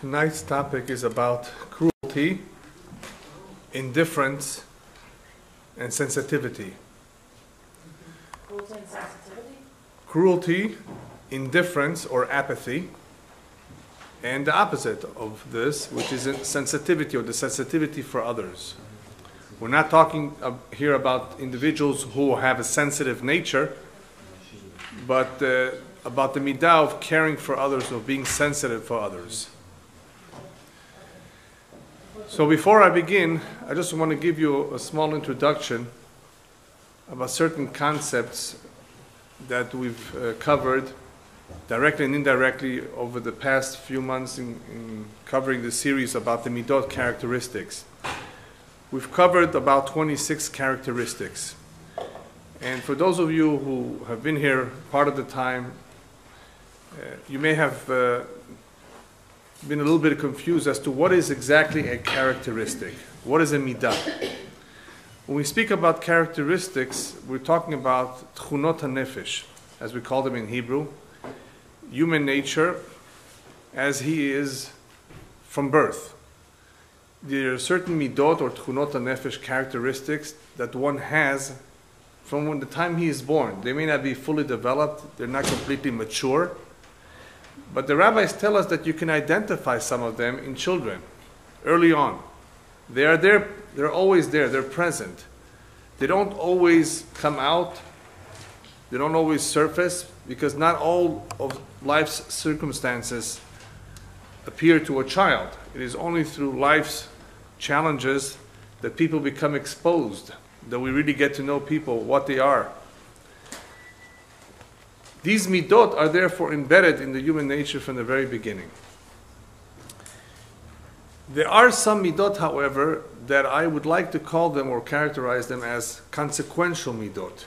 Tonight's topic is about cruelty, indifference, and sensitivity. Cruelty and sensitivity? Cruelty, indifference, or apathy, and the opposite of this, which is sensitivity or the sensitivity for others. We're not talking here about individuals who have a sensitive nature, but uh, about the midah of caring for others, of being sensitive for others. So before I begin, I just want to give you a small introduction about certain concepts that we've uh, covered directly and indirectly over the past few months in, in, covering the series about the midot characteristics. We've covered about 26 characteristics. And for those of you who have been here part of the time, uh, you may have uh, been a little bit confused as to what is exactly a characteristic. What is a midah? When we speak about characteristics, we're talking about tchunot nefesh, as we call them in Hebrew, human nature as he is from birth. There are certain midot or tchunot nefesh characteristics that one has from the time he is born. They may not be fully developed, they're not completely mature, but the rabbis tell us that you can identify some of them in children early on. They are there, they're always there, they're present. They don't always come out, they don't always surface, because not all of life's circumstances appear to a child. It is only through life's challenges that people become exposed, that we really get to know people, what they are. These midot are therefore embedded in the human nature from the very beginning. There are some midot, however, that I would like to call them or characterize them as consequential midot.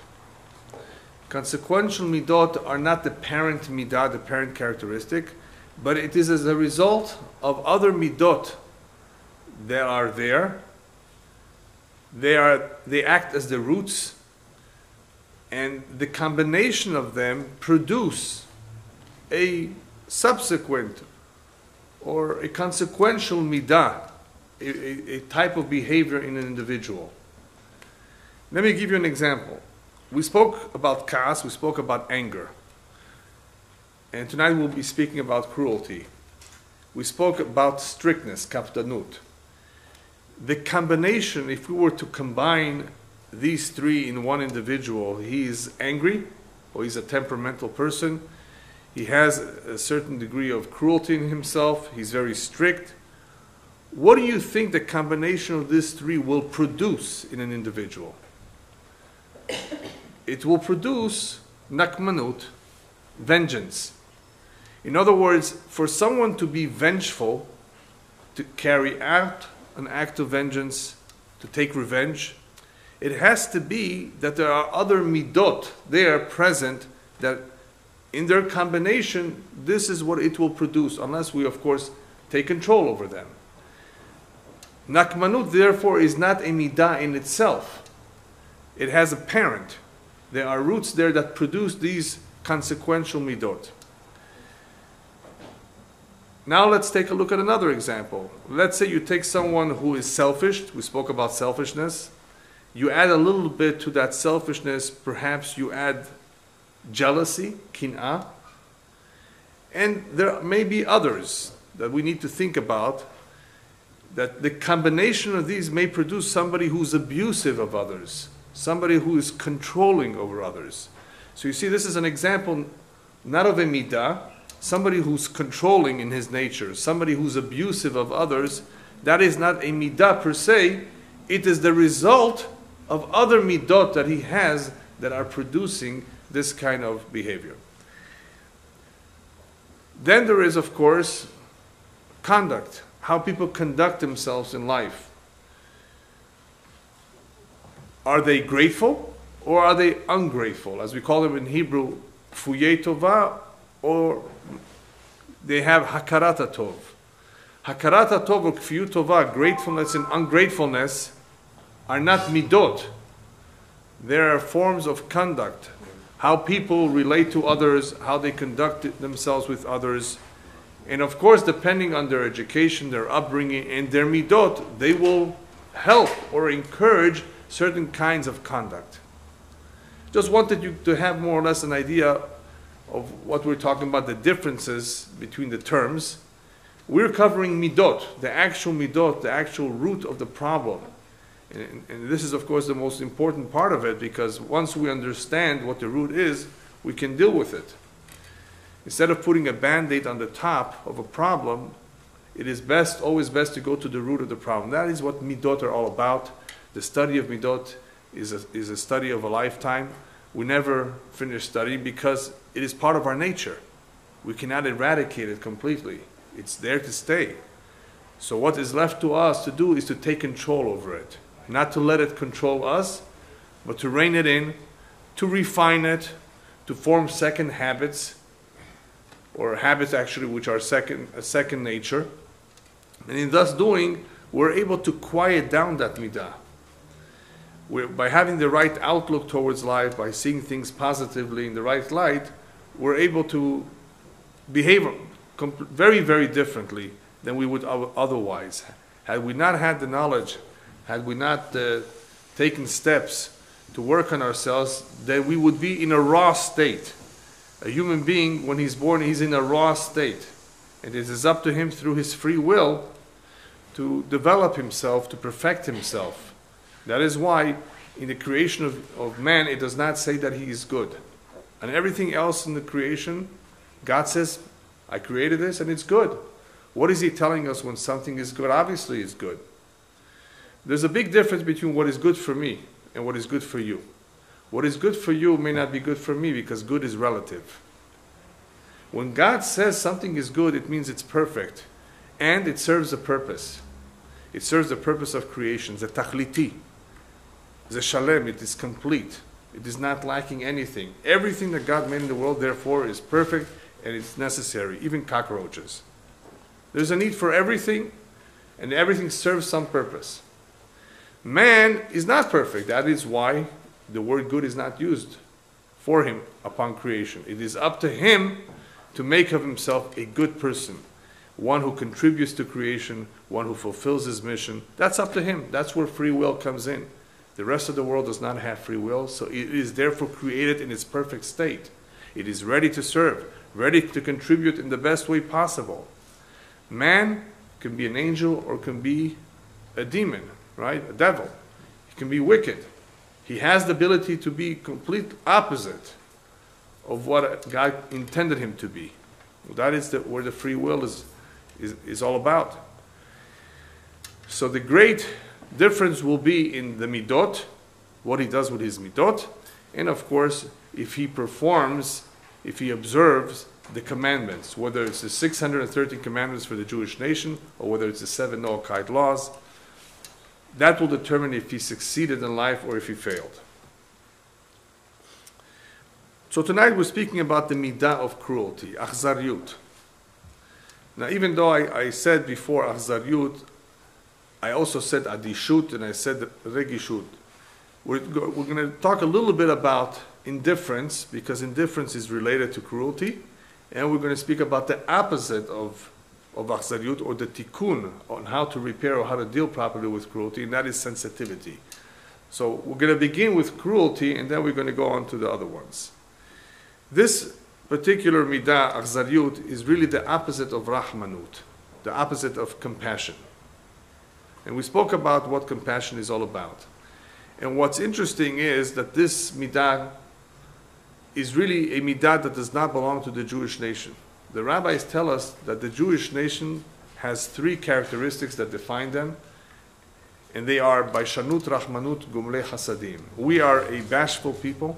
Consequential midot are not the parent midah, the parent characteristic, but it is as a result of other midot that are there. They, are, they act as the roots and the combination of them produce a subsequent or a consequential midah, a, a, type of behavior in an individual. Let me give you an example. We spoke about kas, we spoke about anger. And tonight we'll be speaking about cruelty. We spoke about strictness, kapdanut. The combination, if we were to combine these three in one individual. He is angry, or he's a temperamental person. He has a certain degree of cruelty in himself. He's very strict. What do you think the combination of these three will produce in an individual? It will produce nakmanut, vengeance. In other words, for someone to be vengeful, to carry out an act of vengeance, to take revenge, it has to be that there are other midot there present that in their combination, this is what it will produce, unless we, of course, take control over them. Nakmanut, therefore, is not a midah in itself. It has a parent. There are roots there that produce these consequential midot. Now let's take a look at another example. Let's say you take someone who is selfish. We spoke about selfishness you add a little bit to that selfishness, perhaps you add jealousy, kin'ah, and there may be others that we need to think about that the combination of these may produce somebody who's abusive of others, somebody who is controlling over others. So you see, this is an example not of a midah, somebody who's controlling in his nature, somebody who's abusive of others. That is not a midah per se, it is the result of other midot that he has that are producing this kind of behavior. Then there is, of course, conduct, how people conduct themselves in life. Are they grateful or are they ungrateful? As we call them in Hebrew, fuyei tova, or they have hakarata tov. Hakarata tov or kfiyu tova, gratefulness and ungratefulness, are not midot. They are forms of conduct, how people relate to others, how they conduct themselves with others. And of course, depending on their education, their upbringing, and their midot, they will help or encourage certain kinds of conduct. Just wanted you to have more or less an idea of what we're talking about, the differences between the terms. We're covering midot, the actual midot, the actual root of the problem. And, and this is, of course, the most important part of it because once we understand what the root is, we can deal with it. Instead of putting a band aid on the top of a problem, it is best, always best to go to the root of the problem. That is what midot are all about. The study of midot is a, is a study of a lifetime. We never finish studying because it is part of our nature. We cannot eradicate it completely. It's there to stay. So what is left to us to do is to take control over it. Not to let it control us, but to rein it in, to refine it, to form second habits, or habits actually which are second, a second nature. And in thus doing, we're able to quiet down that midah. We're, by having the right outlook towards life, by seeing things positively in the right light, we're able to behave very, very differently than we would otherwise. Had we not had the knowledge, had we not uh, taken steps to work on ourselves, then we would be in a raw state. A human being, when he's born, he's in a raw state. And it is up to him through his free will to develop himself, to perfect himself. That is why in the creation of, of man, it does not say that he is good. And everything else in the creation, God says, I created this and it's good. What is he telling us when something is good? Obviously, it's good. There's a big difference between what is good for me and what is good for you. What is good for you may not be good for me because good is relative. When God says something is good, it means it's perfect and it serves a purpose. It serves the purpose of creation, the tachliti, the shalem, it is complete. It is not lacking anything. Everything that God made in the world, therefore, is perfect and it's necessary, even cockroaches. There's a need for everything, and everything serves some purpose. Man is not perfect. That is why the word good is not used for him upon creation. It is up to him to make of himself a good person, one who contributes to creation, one who fulfills his mission. That's up to him. That's where free will comes in. The rest of the world does not have free will, so it is therefore created in its perfect state. It is ready to serve, ready to contribute in the best way possible. Man can be an angel or can be a demon, right? A devil. He can be wicked. He has the ability to be complete opposite of what God intended him to be. That is the, where the free will is, is, is all about. So the great difference will be in the midot, what he does with his midot, and of course, if he performs, if he observes the commandments, whether it's the 613 commandments for the Jewish nation or whether it's the seven Noahide laws, that will determine if he succeeded in life or if he failed. So tonight we're speaking about the midah of cruelty, achzaryut. Now, even though I, I said before achzaryut, I also said adishut and I said regishut. We're, we're going to talk a little bit about indifference because indifference is related to cruelty, and we're going to speak about the opposite of of achzariut or the tikkun on how to repair or how to deal properly with cruelty, and that is sensitivity. So we're going to begin with cruelty, and then we're going to go on to the other ones. This particular midah, achzariut, is really the opposite of rahmanut, the opposite of compassion. And we spoke about what compassion is all about. And what's interesting is that this midah is really a midah that does not belong to the Jewish nation. The rabbis tell us that the Jewish nation has three characteristics that define them, and they are Baishanut, Rahmanut, Gumle Hasadim. We are a bashful people,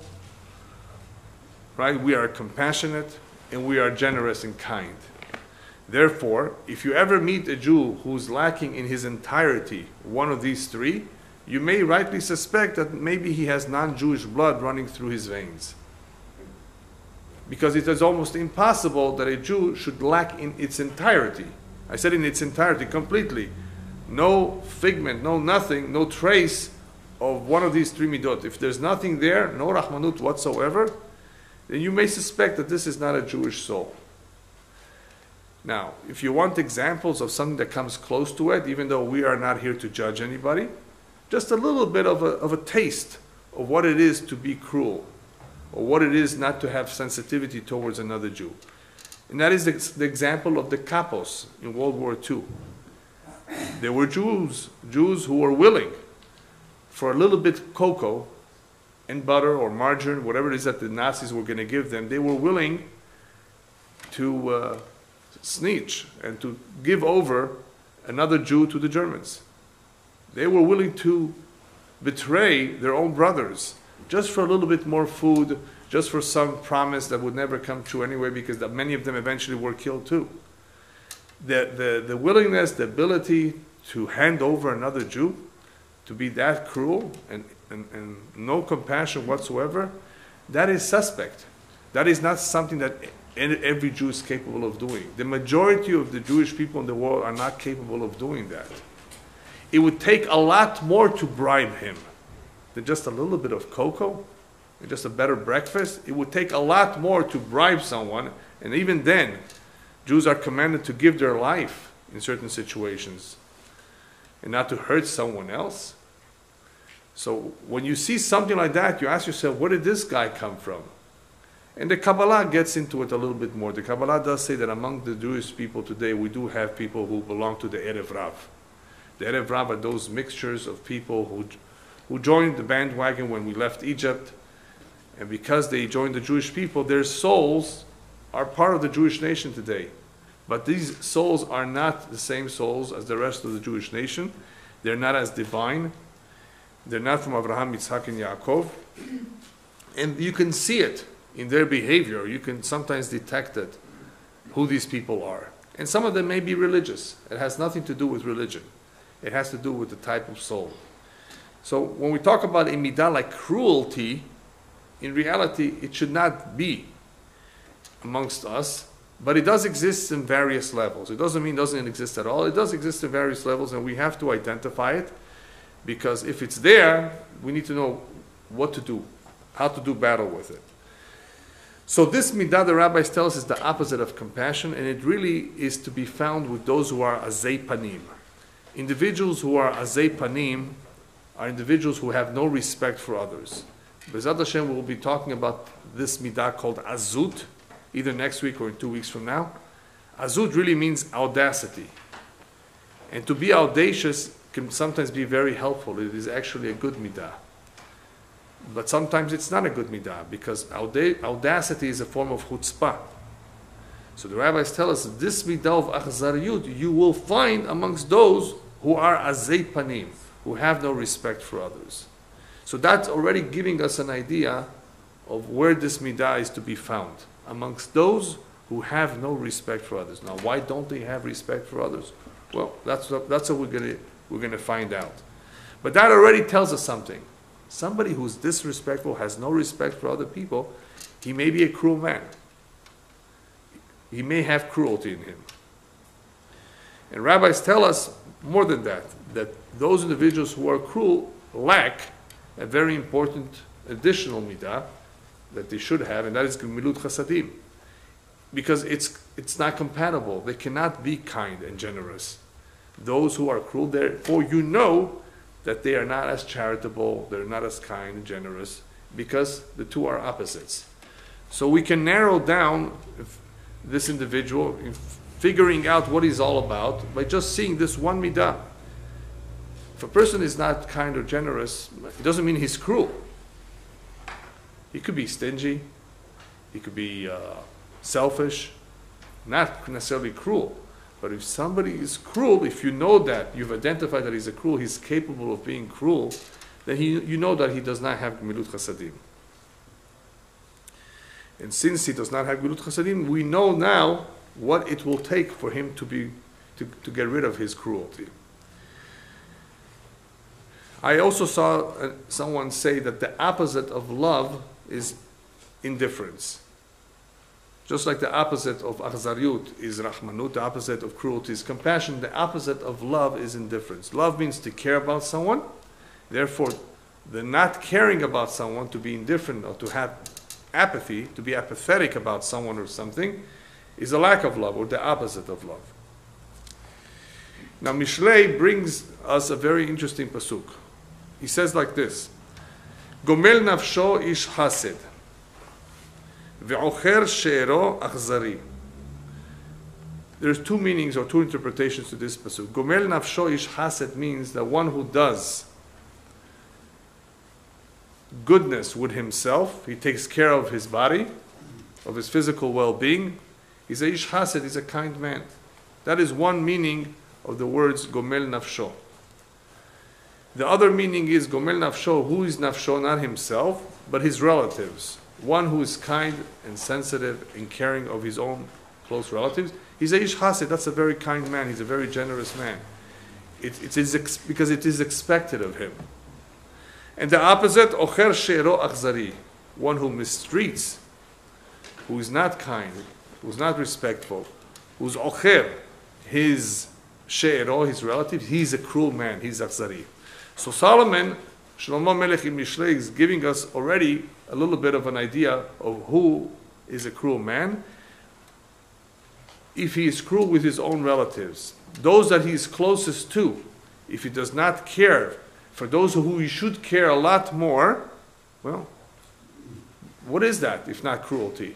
right? We are compassionate, and we are generous and kind. Therefore, if you ever meet a Jew who's lacking in his entirety one of these three, you may rightly suspect that maybe he has non Jewish blood running through his veins. Because it is almost impossible that a Jew should lack in its entirety. I said in its entirety, completely. No figment, no nothing, no trace of one of these three midot. If there's nothing there, no rahmanut whatsoever, then you may suspect that this is not a Jewish soul. Now, if you want examples of something that comes close to it, even though we are not here to judge anybody, just a little bit of a, of a taste of what it is to be cruel, or what it is not to have sensitivity towards another Jew. And that is the, the example of the kapos in World War II. There were Jews, Jews who were willing for a little bit cocoa and butter or margarine, whatever it is that the Nazis were going to give them, they were willing to uh, snitch and to give over another Jew to the Germans. They were willing to betray their own brothers just for a little bit more food, just for some promise that would never come true anyway, because that many of them eventually were killed too. The, the, the willingness, the ability to hand over another Jew, to be that cruel and, and, and no compassion whatsoever, that is suspect. That is not something that every Jew is capable of doing. The majority of the Jewish people in the world are not capable of doing that. It would take a lot more to bribe him than just a little bit of cocoa and just a better breakfast. It would take a lot more to bribe someone, and even then, Jews are commanded to give their life in certain situations and not to hurt someone else. So when you see something like that, you ask yourself, where did this guy come from? And the Kabbalah gets into it a little bit more. The Kabbalah does say that among the Jewish people today, we do have people who belong to the Erev Rav. The Erev Rav are those mixtures of people who, who joined the bandwagon when we left Egypt. And because they joined the Jewish people, their souls are part of the Jewish nation today. But these souls are not the same souls as the rest of the Jewish nation. They're not as divine. They're not from Abraham, Yitzhak, and Yaakov. And you can see it in their behavior, you can sometimes detect it, who these people are. And some of them may be religious. It has nothing to do with religion. It has to do with the type of soul. So when we talk about a midah like cruelty, in reality, it should not be amongst us, but it does exist in various levels. It doesn't mean it doesn't exist at all. It does exist in various levels, and we have to identify it because if it's there, we need to know what to do, how to do battle with it. So this midah, the rabbis tell us, is the opposite of compassion, and it really is to be found with those who are azay panim. Individuals who are azay panim are individuals who have no respect for others. B'ezrat Hashem, will be talking about this midah called azut, either next week or in two weeks from now. Azut really means audacity. And to be audacious can sometimes be very helpful. It is actually a good midah. But sometimes it's not a good midah because audacity is a form of chutzpah. So the rabbis tell us this midah of achzariyut you will find amongst those who are azay panim, who have no respect for others. So that's already giving us an idea of where this midah is to be found amongst those who have no respect for others. Now, why don't they have respect for others? Well, that's what, that's what we're going we're going to find out. But that already tells us something. Somebody who's disrespectful, has no respect for other people, he may be a cruel man. He may have cruelty in him. And rabbis tell us more than that, that those individuals who are cruel lack a very important additional midah that they should have, and that is gemilut chasadim. Because it's, it's not compatible. They cannot be kind and generous. Those who are cruel, therefore you know that they are not as charitable, they're not as kind and generous, because the two are opposites. So we can narrow down this individual, figuring out what he's all about, by just seeing this one midah. If a person is not kind or generous, it doesn't mean he's cruel. He could be stingy, he could be uh, selfish, not necessarily cruel. But if somebody is cruel, if you know that, you've identified that he's a cruel, he's capable of being cruel, then he, you know that he does not have Gemilut Chasadim. And since he does not have Gemilut Chasadim, we know now what it will take for him to, be, to, to get rid of his cruelty. I also saw uh, someone say that the opposite of love is indifference. Just like the opposite of akhzariyut is rahmanut, the opposite of cruelty is compassion, the opposite of love is indifference. Love means to care about someone, therefore, the not caring about someone, to be indifferent or to have apathy, to be apathetic about someone or something, is a lack of love or the opposite of love. Now Mishlei brings us a very interesting pasuk. He says like this: "Gomel nafsho ish hased, she'ero achzari." There's two meanings or two interpretations to this pasuk. Gomel nafsho ish hased means the one who does goodness with himself. He takes care of his body, of his physical well-being. He's a ish hased. He's a kind man. That is one meaning of the words gomel nafsho. The other meaning is gomel nafsho. Who is nafsho? Not himself, but his relatives. One who is kind and sensitive and caring of his own close relatives. He's a ish hased. That's a very kind man. He's a very generous man. It, it is ex- because it is expected of him. And the opposite, ocher she'ero achzari, one who mistreats, who is not kind, who's not respectful, who's ocher, his she'ero, his relative, he's a cruel man, he's achzari. So Solomon, Shlomo Melech in Mishlei is giving us already a little bit of an idea of who is a cruel man. If he is cruel with his own relatives, those that he is closest to, if he does not care for those who he should care a lot more, well, what is that if not cruelty?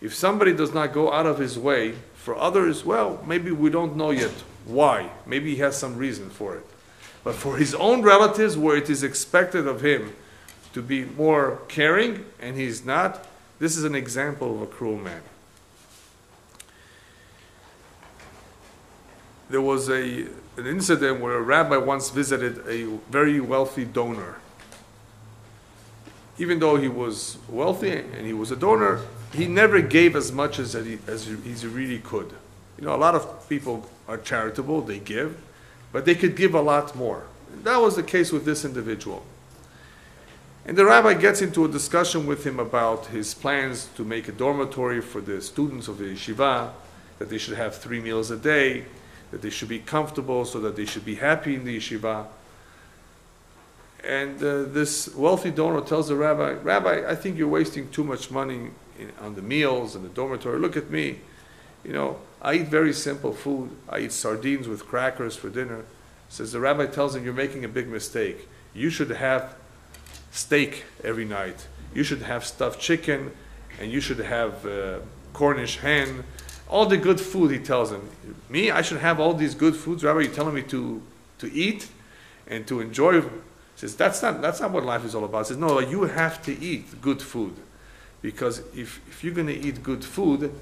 If somebody does not go out of his way for others, well, maybe we don't know yet why. Maybe he has some reason for it. But for his own relatives, where it is expected of him to be more caring and he's not, this is an example of a cruel man. There was a, an incident where a rabbi once visited a very wealthy donor. Even though he was wealthy and he was a donor, he never gave as much as he, as he really could. You know, a lot of people are charitable, they give, but they could give a lot more. That was the case with this individual. And the rabbi gets into a discussion with him about his plans to make a dormitory for the students of the yeshiva, that they should have three meals a day, that they should be comfortable so that they should be happy in the yeshiva. And uh, this wealthy donor tells the rabbi, Rabbi, I think you're wasting too much money in, on the meals and the dormitory. Look at me. You know, I eat very simple food. I eat sardines with crackers for dinner. Says the rabbi tells him, You're making a big mistake. You should have steak every night. You should have stuffed chicken, and you should have uh, Cornish hen. All the good food, he tells him. Me, I should have all these good foods. Rabbi, you're telling me to, to eat and to enjoy. He says, that's not, that's not what life is all about. He says, no, you have to eat good food. Because if, if you're going to eat good food,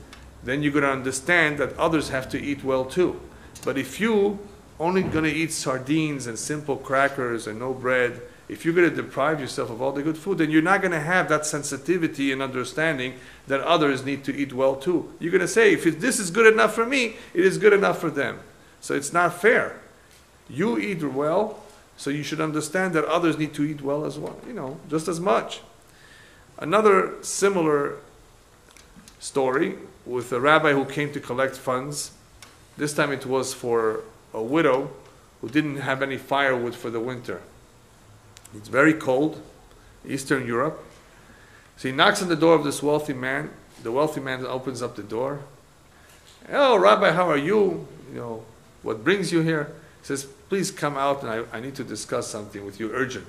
then you're going to understand that others have to eat well too. But if you only going to eat sardines and simple crackers and no bread, if you're going to deprive yourself of all the good food, then you're not going to have that sensitivity and understanding that others need to eat well too. You're going to say, if this is good enough for me, it is good enough for them. So it's not fair. You eat well, so you should understand that others need to eat well as well, you know, just as much. Another similar story with a rabbi who came to collect funds. This time it was for a widow who didn't have any firewood for the winter. It's very cold, Eastern Europe. So he knocks on the door of this wealthy man. The wealthy man opens up the door. Oh, Rabbi, how are you? You know, what brings you here? He says, please come out and I, I need to discuss something with you urgent.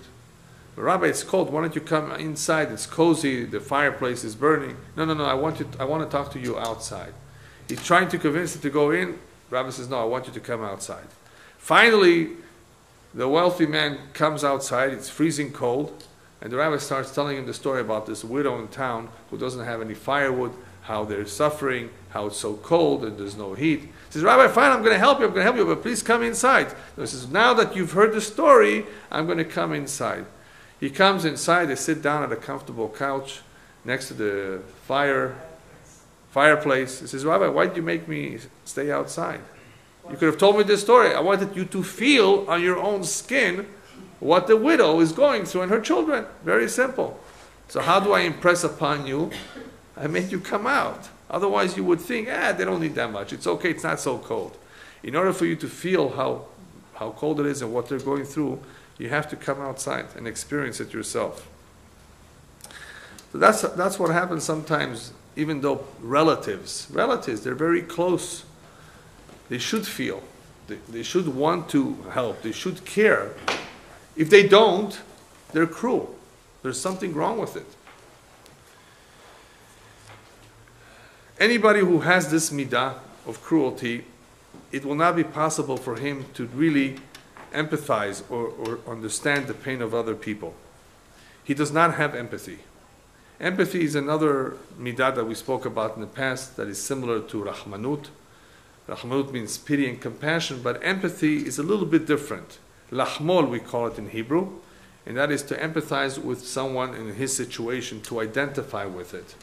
Rabbi, it's cold. Why don't you come inside? It's cozy. The fireplace is burning. No, no, no. I want you. I want to talk to you outside. He's trying to convince him to go in. Rabbi says, no. I want you to come outside. Finally, the wealthy man comes outside. It's freezing cold, and the rabbi starts telling him the story about this widow in town who doesn't have any firewood, how they're suffering, how it's so cold and there's no heat. He says, Rabbi, fine, I'm going to help you. I'm going to help you, but please come inside. He says, now that you've heard the story, I'm going to come inside. He comes inside, they sit down at a comfortable couch next to the fire fireplace. He says, Rabbi, why did you make me stay outside? You could have told me this story. I wanted you to feel on your own skin what the widow is going through and her children. Very simple. So how do I impress upon you? I made you come out. Otherwise you would think, ah, they don't need that much. It's okay, it's not so cold. In order for you to feel how, how cold it is and what they're going through, you have to come outside and experience it yourself. So that's, that's what happens sometimes, even though relatives, relatives, they're very close. They should feel, they, they should want to help, they should care. If they don't, they're cruel. There's something wrong with it. Anybody who has this midah of cruelty, it will not be possible for him to really empathize or, or understand the pain of other people. He does not have empathy. Empathy is another midah that we spoke about in the past that is similar to rahmanut. Rahmanut means pity and compassion, but empathy is a little bit different. Lahmol, we call it in Hebrew, and that is to empathize with someone in his situation, to identify with it.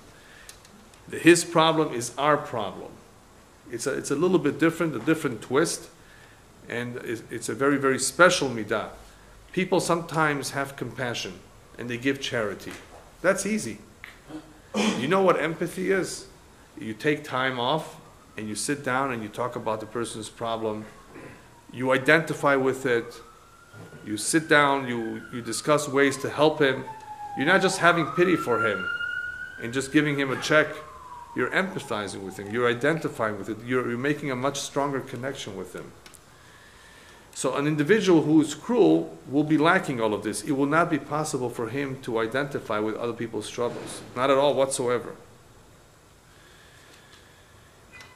His problem is our problem. It's a, it's a little bit different, a different twist, and it's a very, very special midah. People sometimes have compassion and they give charity. That's easy. You know what empathy is? You take time off and you sit down and you talk about the person's problem. You identify with it. You sit down, you, you discuss ways to help him. You're not just having pity for him and just giving him a check. You're empathizing with him. You're identifying with it. You're, you're making a much stronger connection with him. So an individual who is cruel will be lacking all of this. It will not be possible for him to identify with other people's troubles. Not at all whatsoever.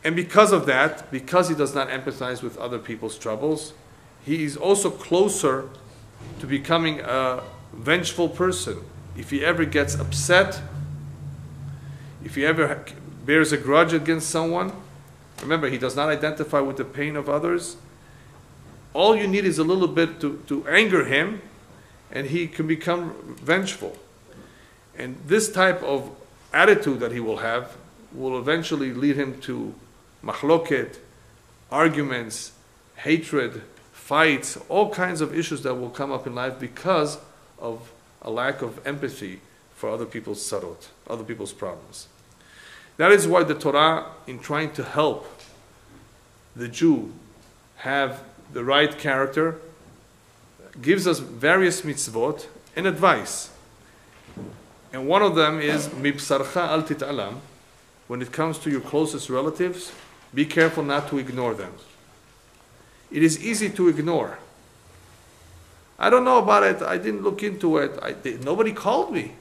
And because of that, because he does not empathize with other people's troubles, he is also closer to becoming a vengeful person. If he ever gets upset, if he ever bears a grudge against someone, remember, he does not identify with the pain of others all you need is a little bit to, to anger him, and he can become vengeful. And this type of attitude that he will have will eventually lead him to mahloket, arguments, hatred, fights, all kinds of issues that will come up in life because of a lack of empathy for other people's sarot, other people's problems. That is why the Torah, in trying to help the Jew have the right character, gives us various mitzvot and advice. And one of them is mibsarcha al tit'alam. When it comes to your closest relatives, be careful not to ignore them. It is easy to ignore. I don't know about it. I didn't look into it. I, nobody called me.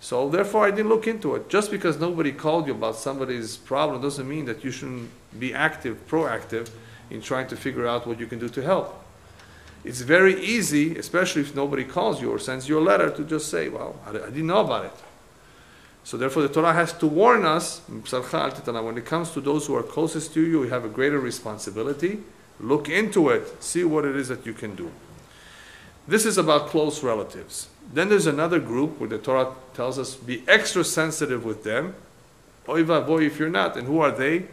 So therefore, I didn't look into it. Just because nobody called you about somebody's problem doesn't mean that you shouldn't be active, proactive, in trying to figure out what you can do to help. It's very easy, especially if nobody calls you or sends you a letter, to just say, Well, I, didn't know about it. So therefore, the Torah has to warn us when it comes to those who are closest to you, you have a greater responsibility. Look into it, see what it is that you can do. This is about close relatives. Then there's another group where the Torah tells us be extra sensitive with them. Oiva boy, if you're not. And who are they?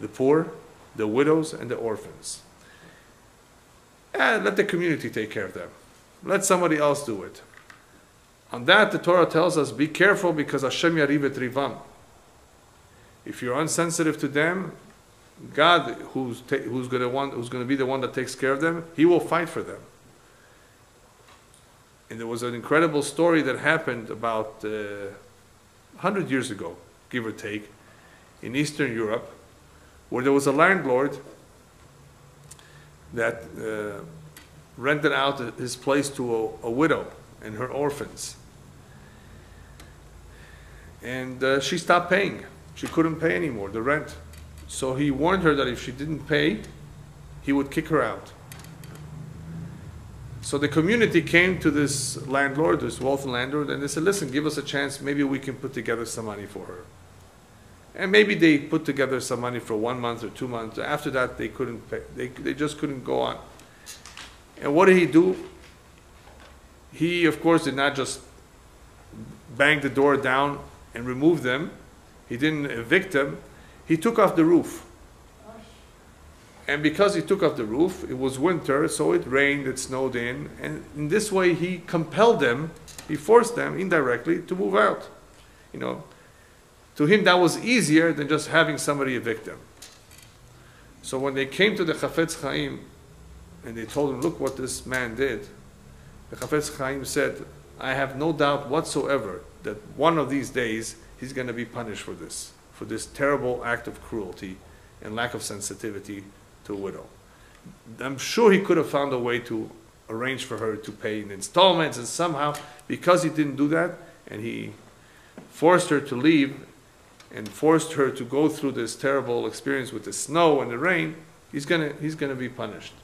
The poor, the widows and the orphans. And let the community take care of them. Let somebody else do it. On that, the Torah tells us, be careful because Hashem yarivet rivam. If you're unsensitive to them, God, who's, ta- who's going to who's going to be the one that takes care of them, He will fight for them. And there was an incredible story that happened about uh, 100 years ago, give or take, in Eastern Europe, where there was a landlord that uh, rented out his place to a, a, widow and her orphans. And uh, she stopped paying. She couldn't pay anymore, the rent. So he warned her that if she didn't pay, he would kick her out. So the community came to this landlord, this wealthy landlord, and they said, listen, give us a chance. Maybe we can put together some money for her. And maybe they put together some money for one month or two months. After that, they couldn't pay. They, they just couldn't go on. And what did he do? He, of course, did not just bang the door down and remove them. He didn't evict them. He took off the roof. And because he took off the roof, it was winter, so it rained, it snowed in. And in this way, he compelled them, he forced them indirectly to move out. You know, to him, that was easier than just having somebody evict them. So when they came to the Chafetz Chaim and they told him, look what this man did, the Chafetz Chaim said, I have no doubt whatsoever that one of these days he's going to be punished for this, for this terrible act of cruelty and lack of sensitivity to a widow. I'm sure he could have found a way to arrange for her to pay in installments, and somehow, because he didn't do that, and he forced her to leave and forced her to go through this terrible experience with the snow and the rain, he's gonna, he's gonna be punished.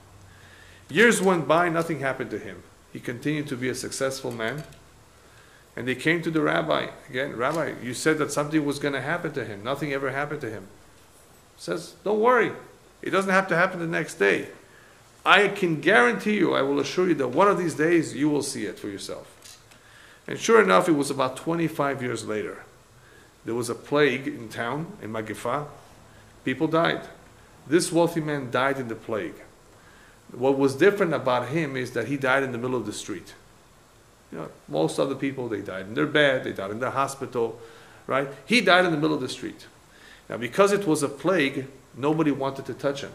Years went by, nothing happened to him. He continued to be a successful man. And they came to the rabbi again, Rabbi, you said that something was going to happen to him. Nothing ever happened to him. He says, Don't worry. It doesn't have to happen the next day. I can guarantee you, I will assure you that one of these days you will see it for yourself. And sure enough, it was about 25 years later. There was a plague in town, in Magifa. People died. This wealthy man died in the plague. What was different about him is that he died in the middle of the street. You know, most other people, they died in their bed, they died in the hospital, right? He died in the middle of the street. Now, because it was a plague, nobody wanted to touch him.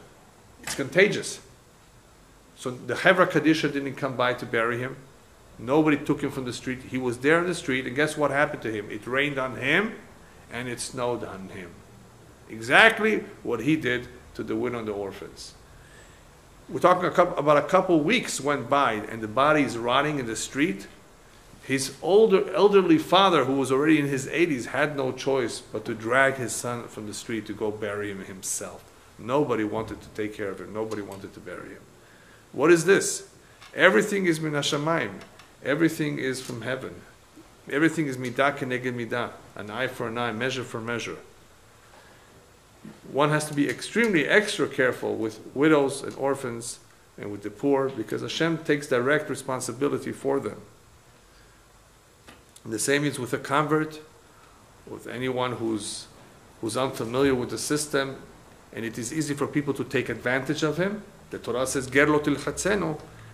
It's contagious. So the Hevra Kadisha didn't come by to bury him. Nobody took him from the street. He was there in the street, and guess what happened to him? It rained on him, and it snowed on him. Exactly what he did to the widow and the orphans. We're talking a couple, about a couple weeks went by, and the body is rotting in the street. His older, elderly father, who was already in his 80s, had no choice but to drag his son from the street to go bury him himself. Nobody wanted to take care of him. Nobody wanted to bury him. What is this? Everything is min. Everything is from heaven. Everything is midah keneged midah. An eye for an eye, measure for measure. One has to be extremely extra careful with widows and orphans and with the poor because Hashem takes direct responsibility for them. And the same is with a convert, with anyone who's, who's unfamiliar with the system, and it is easy for people to take advantage of him. The Torah says, Gerlo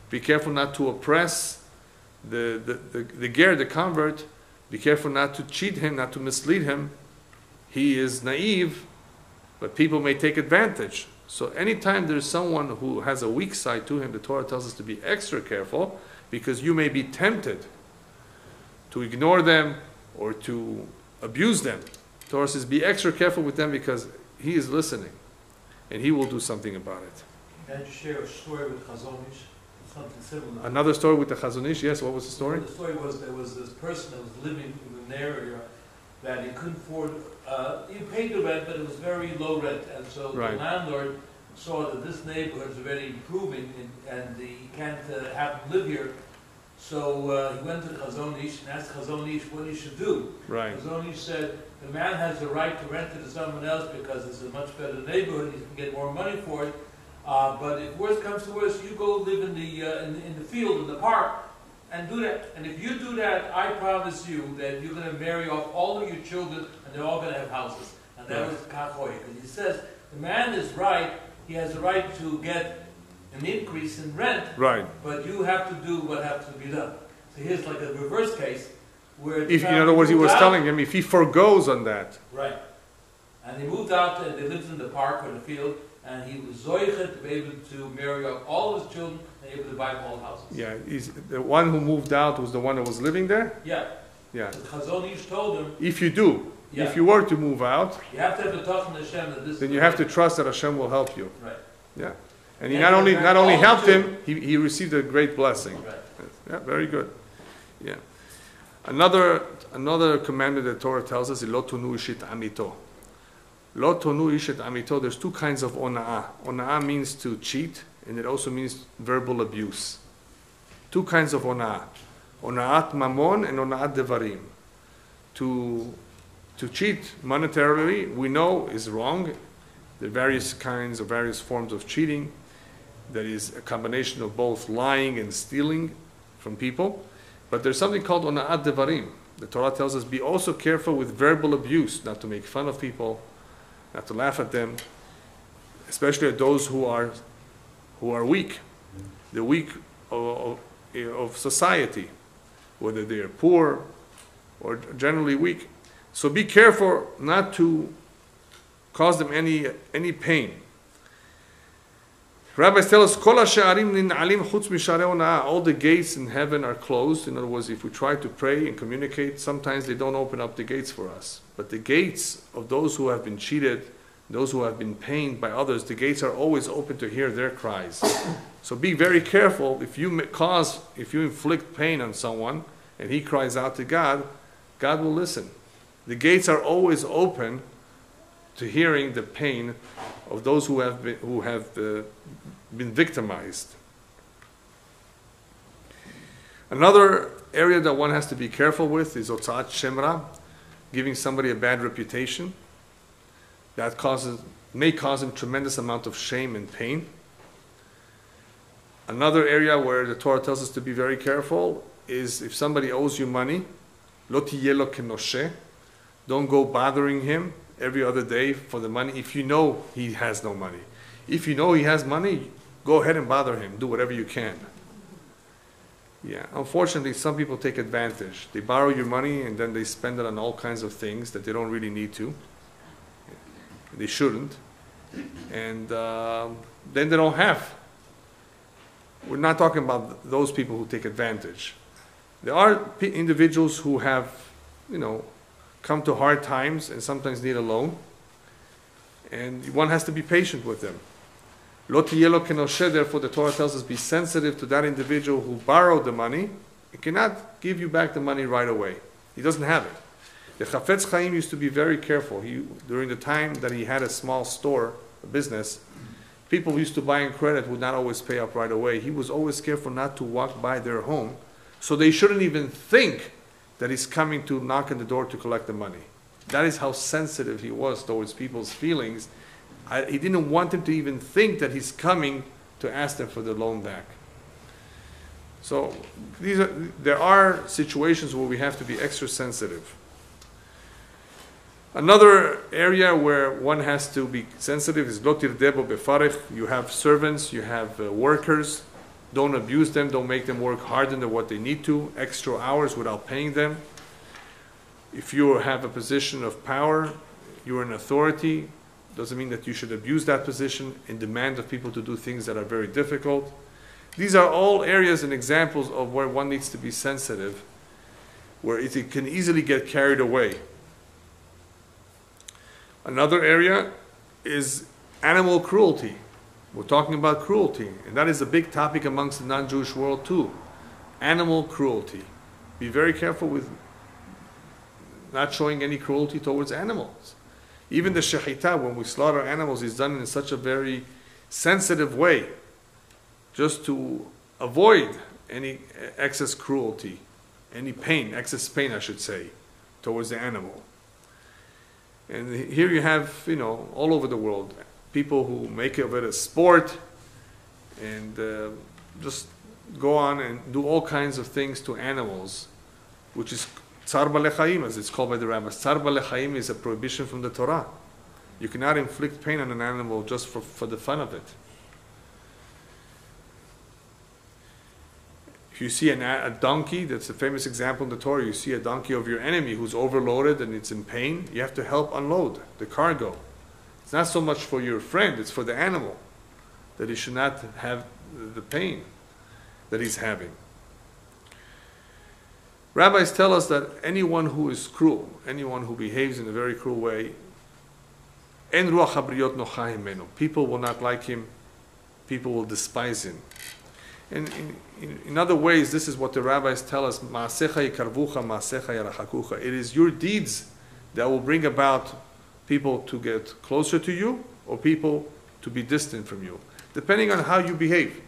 be careful not to oppress the, the, the, the ger, the convert, be careful not to cheat him, not to mislead him. He is naive, but people may take advantage. So anytime there's someone who has a weak side to him, the Torah tells us to be extra careful because you may be tempted to ignore them or to abuse them. The Torah says be extra careful with them because he is listening and he will do something about it. Can you share a story with Chazon Ish? Something similar. Another story with the Chazon Ish, yes, what was the story? The story was there was this person that was living in an area that he couldn't afford, uh, he paid the rent, but it was very low rent. And so Right. the landlord saw that this neighborhood is already improving and, and he can't uh, have him live here. So uh, he went to Chazon Ish and asked Chazon Ish what he should do. Right, Chazon Ish said, the man has the right to rent it to someone else because it's a much better neighborhood, he can get more money for it. Uh, but if worst comes to worst, you go live in the, uh, in, in the field, in the park, and do that. And if you do that, I promise you that you're going to marry off all of your children, and they're all going to have houses. And that Right. was Kachoy, because he says the man is right. He has a right to get an increase in rent, right. but you have to do what has to be done. So here's like a reverse case where If, in other words, he was out- telling him if he forgoes on that, Right. And he moved out, and they lived in the park or the field, and he was zoichet to be able to marry off all of his children and able to buy all houses. yeah, the one who moved out was the one that was living there? Yeah. Yeah. The Chazon Ish told him, If you do, yeah, if you were to move out, you have to have the talk from Hashem that this. then you have to trust that Hashem will help you. Right. Yeah. And he And not only, not only helped him, he, he received a great blessing. Right. Yeah, very good. Yeah. Another, another commandment that Torah tells us is lo tonu ishit amito. Lo tonu ishit amito, there's two kinds of ona'ah. Ona'ah means to cheat, and it also means verbal abuse. Two kinds of ona'ah. Ona'at mamon and ona'at devarim. To, to cheat monetarily, we know is wrong. There are various kinds or various forms of cheating. That is a combination of both lying and stealing from people. But there's something called ona'at devarim. The Torah tells us be also careful with verbal abuse, not to make fun of people, not to laugh at them, especially at those who are who are weak, the weak of, of, society, whether they are poor or generally weak. So be careful not to cause them any any pain. Rabbis tell us, "Kol nin'alim chutz. All the gates in heaven are closed. In other words, if we try to pray and communicate, sometimes they don't open up the gates for us. But the gates of those who have been cheated, those who have been pained by others, the gates are always open to hear their cries. So be very careful if you cause, if you inflict pain on someone, and he cries out to God, God will listen. The gates are always open to hearing the pain of those who have been, who have uh, been victimized. Another area that one has to be careful with is otzat shemra, giving somebody a bad reputation. That causes may cause him tremendous amount of shame and pain. Another area where the Torah tells us to be very careful is if somebody owes you money, lo tiyelo kenoshe, don't go bothering him every other day for the money if you know he has no money. If you know he has money, go ahead and bother him. Do whatever you can. Yeah, unfortunately, some people take advantage. They borrow your money and then they spend it on all kinds of things that they don't really need to. They shouldn't. And um, then they don't have. We're not talking about those people who take advantage. There are individuals who have, you know, come to hard times and sometimes need a loan. And one has to be patient with them. Lo tiyelo kenoshe, therefore the Torah tells us be sensitive to that individual who borrowed the money and cannot give you back the money right away. He doesn't have it. The Chafetz Chaim used to be very careful. He, during the time that he had a small store, a business, people used to buy in credit would not always pay up right away. He was always careful not to walk by their home, so they shouldn't even think that he's coming to knock on the door to collect the money. That is how sensitive he was towards people's feelings. I, he didn't want them to even think that he's coming to ask them for the loan back. So these are, there are situations where we have to be extra sensitive. Another area where one has to be sensitive is lotir debo befarech. You have servants, you have uh, workers. Don't abuse them. Don't make them work harder than what they need to. Extra hours without paying them. If you have a position of power, you're an authority. Doesn't mean that you should abuse that position and demand of people to do things that are very difficult. These are all areas and examples of where one needs to be sensitive, where it it can easily get carried away. Another area is animal cruelty. We're talking about cruelty, and that is a big topic amongst the non Jewish world too. Animal cruelty. Be very careful with not showing any cruelty towards animals. Even the shahita, when we slaughter animals, is done in such a very sensitive way, just to avoid any excess cruelty, any pain, excess pain, I should say, towards the animal. And here you have, you know, all over the world, people who make of it a sport and uh, just go on and do all kinds of things to animals, which is tsar balechaim, as it's called by the rabbis. Tsar balechaim is a prohibition from the Torah. You cannot inflict pain on an animal just for, for the fun of it. If you see an, a donkey, that's a famous example in the Torah, you see a donkey of your enemy who's overloaded and it's in pain, you have to help unload the cargo. It's not so much for your friend, it's for the animal, that he should not have the pain that he's having. Rabbis tell us that anyone who is cruel, anyone who behaves in a very cruel way. People will not like him. People will despise him. And in, in, in other ways, this is what the rabbis tell us: "Maasecha yikarvucha, maasecha yarachakucha." It is your deeds that will bring about people to get closer to you, or people to be distant from you, depending on how you behave.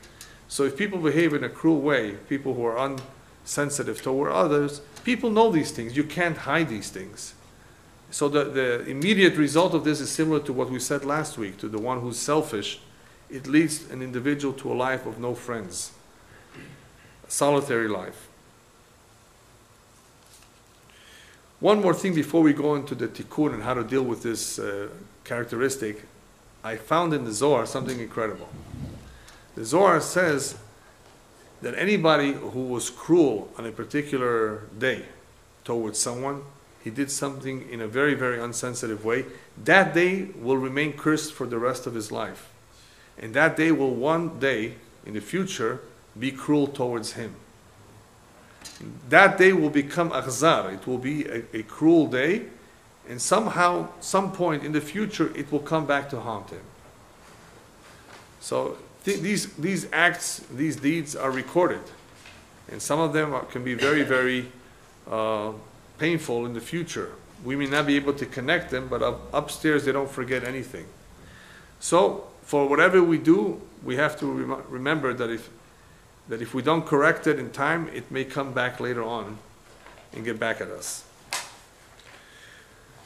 So, if people behave in a cruel way, people who are unsensitive toward others, people know these things. You can't hide these things. So, the, the immediate result of this is similar to what we said last week to the one who's selfish it leads an individual to a life of no friends, a solitary life. One more thing before we go into the tikkun and how to deal with this uh, characteristic, I found in the Zohar something incredible. The Zohar says that anybody who was cruel on a particular day towards someone, he did something in a very, very unsensitive way, that day will remain cursed for the rest of his life. And that day will one day in the future be cruel towards him. That day will become akhzar. It will be a, a cruel day, and somehow, some point in the future, it will come back to haunt him. So th- these these acts, these deeds are recorded, and some of them are, can be very very uh, painful in the future. We may not be able to connect them, but up, upstairs they don't forget anything. So for whatever we do, we have to rem- remember that if that if we don't correct it in time, it may come back later on and get back at us.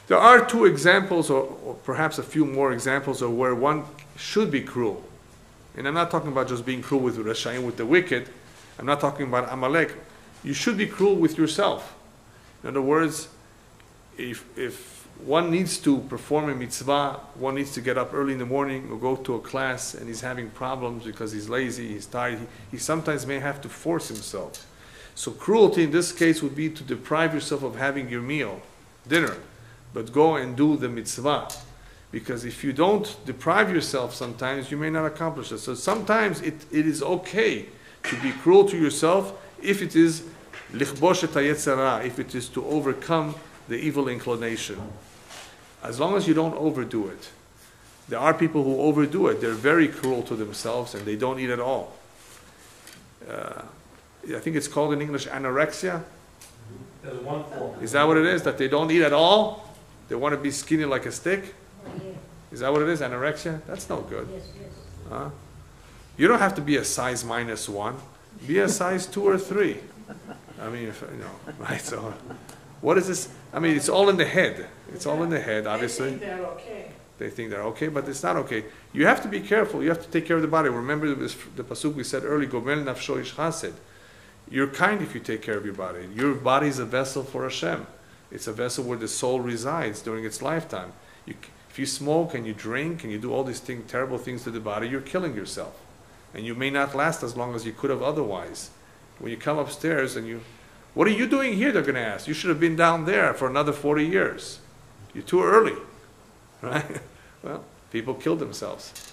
There are two examples, or, or perhaps a few more examples, of where one should be cruel. And I'm not talking about just being cruel with Rashayim, with the wicked. I'm not talking about Amalek. You should be cruel with yourself. In other words, if, if one needs to perform a mitzvah, one needs to get up early in the morning or go to a class and he's having problems because he's lazy, he's tired, he, he sometimes may have to force himself. So cruelty in this case would be to deprive yourself of having your meal, dinner, but go and do the mitzvah. Because if you don't deprive yourself sometimes, you may not accomplish it. So sometimes it, it is okay to be cruel to yourself if it is if it is to overcome the evil inclination. As long as you don't overdo it. There are people who overdo it. They're very cruel to themselves and they don't eat at all. Uh, I think it's called in English anorexia. There's one form. Is that what it is? That they don't eat at all? They want to be skinny like a stick? Is that what it is? Anorexia? That's no good. Yes, yes. Huh? You don't have to be a size minus one. Be a size two or three. I mean, if, you know, right? So, what is this? I mean, it's all in the head. It's all in the head, obviously. They think they're okay. They think they're okay, but it's not okay. You have to be careful. You have to take care of the body. Remember this, the pasuk we said earlier, "Gomel nafsho ish chased." You're kind if you take care of your body. Your body is a vessel for Hashem. It's a vessel where the soul resides during its lifetime. You, if you smoke and you drink and you do all these things, terrible things to the body, you're killing yourself, and you may not last as long as you could have otherwise. When you come upstairs and you, what are you doing here? They're going to ask. You should have been down there for another 40 years. You're too early, right? Well, people kill themselves.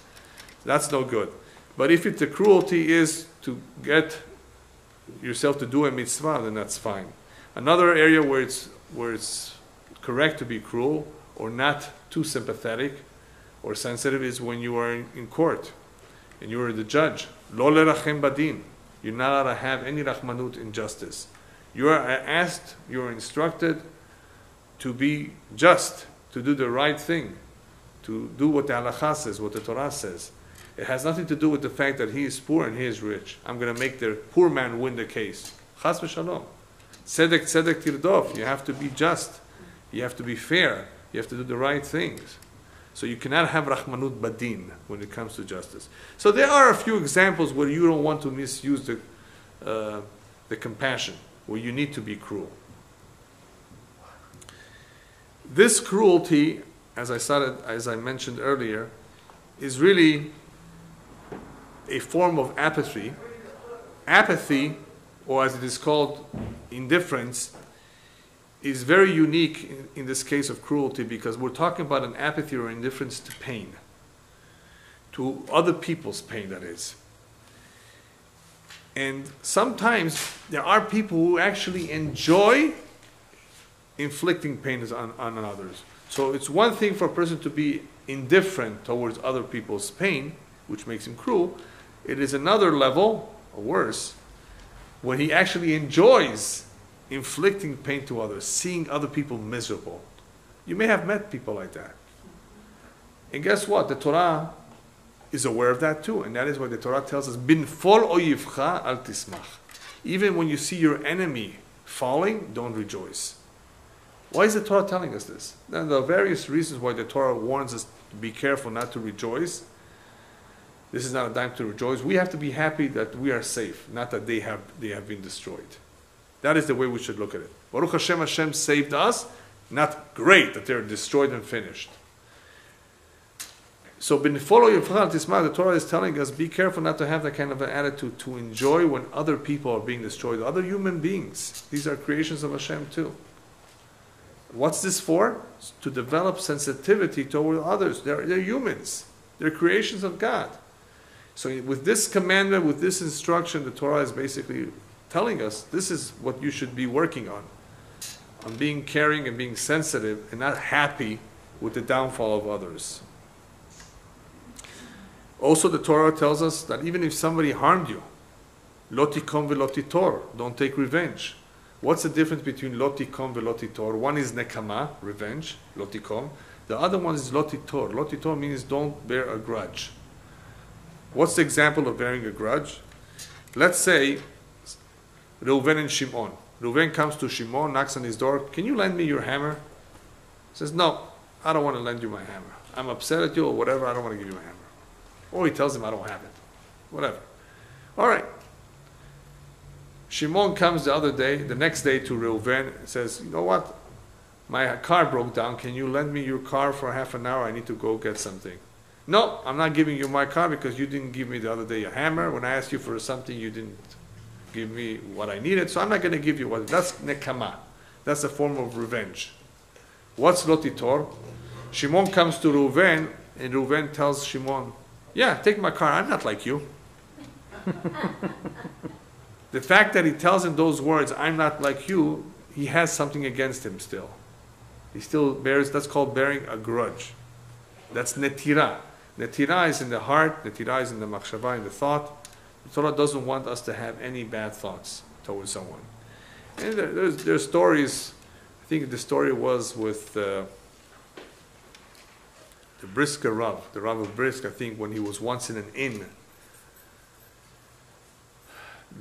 That's no good. But if it, the cruelty is to get yourself to do a mitzvah, then that's fine. Another area where it's where it's correct to be cruel or not too sympathetic or sensitive is when you are in, in court and you are the judge. Lo lerachem badin. You're not allowed to have any rahmanut in justice. You are asked, you are instructed to be just, to do the right thing, to do what the halakha says, what the Torah says. It has nothing to do with the fact that he is poor and he is rich. I'm going to make the poor man win the case. Chas v'shalom. Tzedek tzedek tirdof. You have to be just. You have to be fair. You have to do the right things. So you cannot have rahmanut badin when it comes to justice. So there are a few examples where you don't want to misuse the, uh, the compassion, where you need to be cruel. This cruelty, as I started, as I mentioned earlier, is really a form of apathy. Apathy, or as it is called, indifference, is very unique in, in, this case of cruelty because we're talking about an apathy or indifference to pain, to other people's pain, that is. And sometimes there are people who actually enjoy inflicting pain on, on others. So it's one thing for a person to be indifferent towards other people's pain, which makes him cruel. It is another level, or worse, when he actually enjoys inflicting pain to others, seeing other people miserable. You may have met people like that. And guess what? The Torah is aware of that too. And that is why the Torah tells us, Bin fol oyivcha al tismach. Even when you see your enemy falling, don't rejoice. Why is the Torah telling us this? Now, there are various reasons why the Torah warns us to be careful not to rejoice. This is not a time to rejoice. We have to be happy that we are safe, not that they have, they have been destroyed. That is the way we should look at it. Baruch Hashem, Hashem saved us. Not great that they're destroyed and finished. So, follow your the Torah is telling us be careful not to have that kind of an attitude to enjoy when other people are being destroyed, other human beings. These are creations of Hashem too. What's this for? To develop sensitivity toward others. They're, they're humans, they're creations of God. So with this commandment, with this instruction, the Torah is basically telling us this is what you should be working on. On being caring and being sensitive and not happy with the downfall of others. Also, the Torah tells us that even if somebody harmed you, lotikom velotitor, don't take revenge. What's the difference between lotikom velotitor? One is nekama, revenge, loti lotikom. The other one is lotitor. Lotitor means don't bear a grudge. What's the example of bearing a grudge? Let's say Reuven and Shimon. Reuven comes to Shimon, knocks on his door. Can you lend me your hammer? He says, No, I don't want to lend you my hammer. I'm upset at you or whatever. I don't want to give you my hammer. Or he tells him, I don't have it. Whatever. All right. Shimon comes the other day, the next day to Reuven, and says, You know what? My car broke down. Can you lend me your car for half an hour? I need to go get something. No, I'm not giving you my car because you didn't give me the other day a hammer. When I asked you for something, you didn't give me what I needed, so I'm not going to give you what. That's nekama. That's a form of revenge. What's lotitor? Shimon comes to Reuven, and Reuven tells Shimon, Yeah, take my car. I'm not like you. the fact that he tells him those words, I'm not like you, he has something against him still. He still bears, that's called bearing a grudge. That's netira. Netira is in the heart, netira is in the machshava, in the thought. The Torah doesn't want us to have any bad thoughts towards someone. And there, there's, there's stories, I think the story was with uh, the Brisker Rav, the Rav of Brisk, I think when he was once in an inn.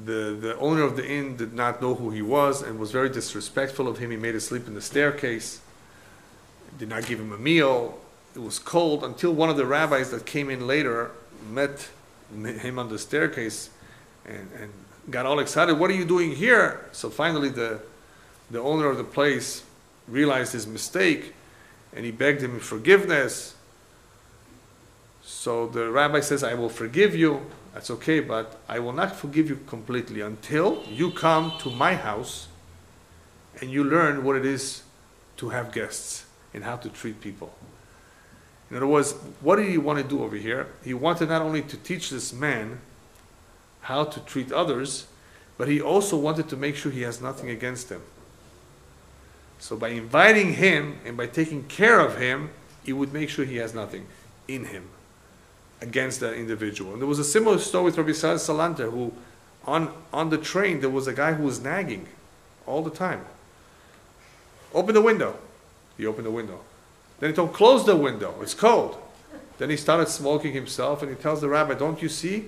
The, the owner of the inn did not know who he was and was very disrespectful of him. He made him sleep in the staircase, did not give him a meal, it was cold until one of the rabbis that came in later met him on the staircase and, and got all excited. What are you doing here? So finally, the, the owner of the place realized his mistake and he begged him forgiveness. So the rabbi says, I will forgive you. That's okay, but I will not forgive you completely until you come to my house and you learn what it is to have guests and how to treat people. In other words, what did he want to do over here? He wanted not only to teach this man how to treat others, but he also wanted to make sure he has nothing against him. So by inviting him and by taking care of him, he would make sure he has nothing in him against that individual. And there was a similar story with Rabbi Israel Salanter, who on, on the train there was a guy who was nagging all the time. Open the window. He opened the window. Then he told, close the window, it's cold. Then he started smoking himself and he tells the rabbi, don't you see?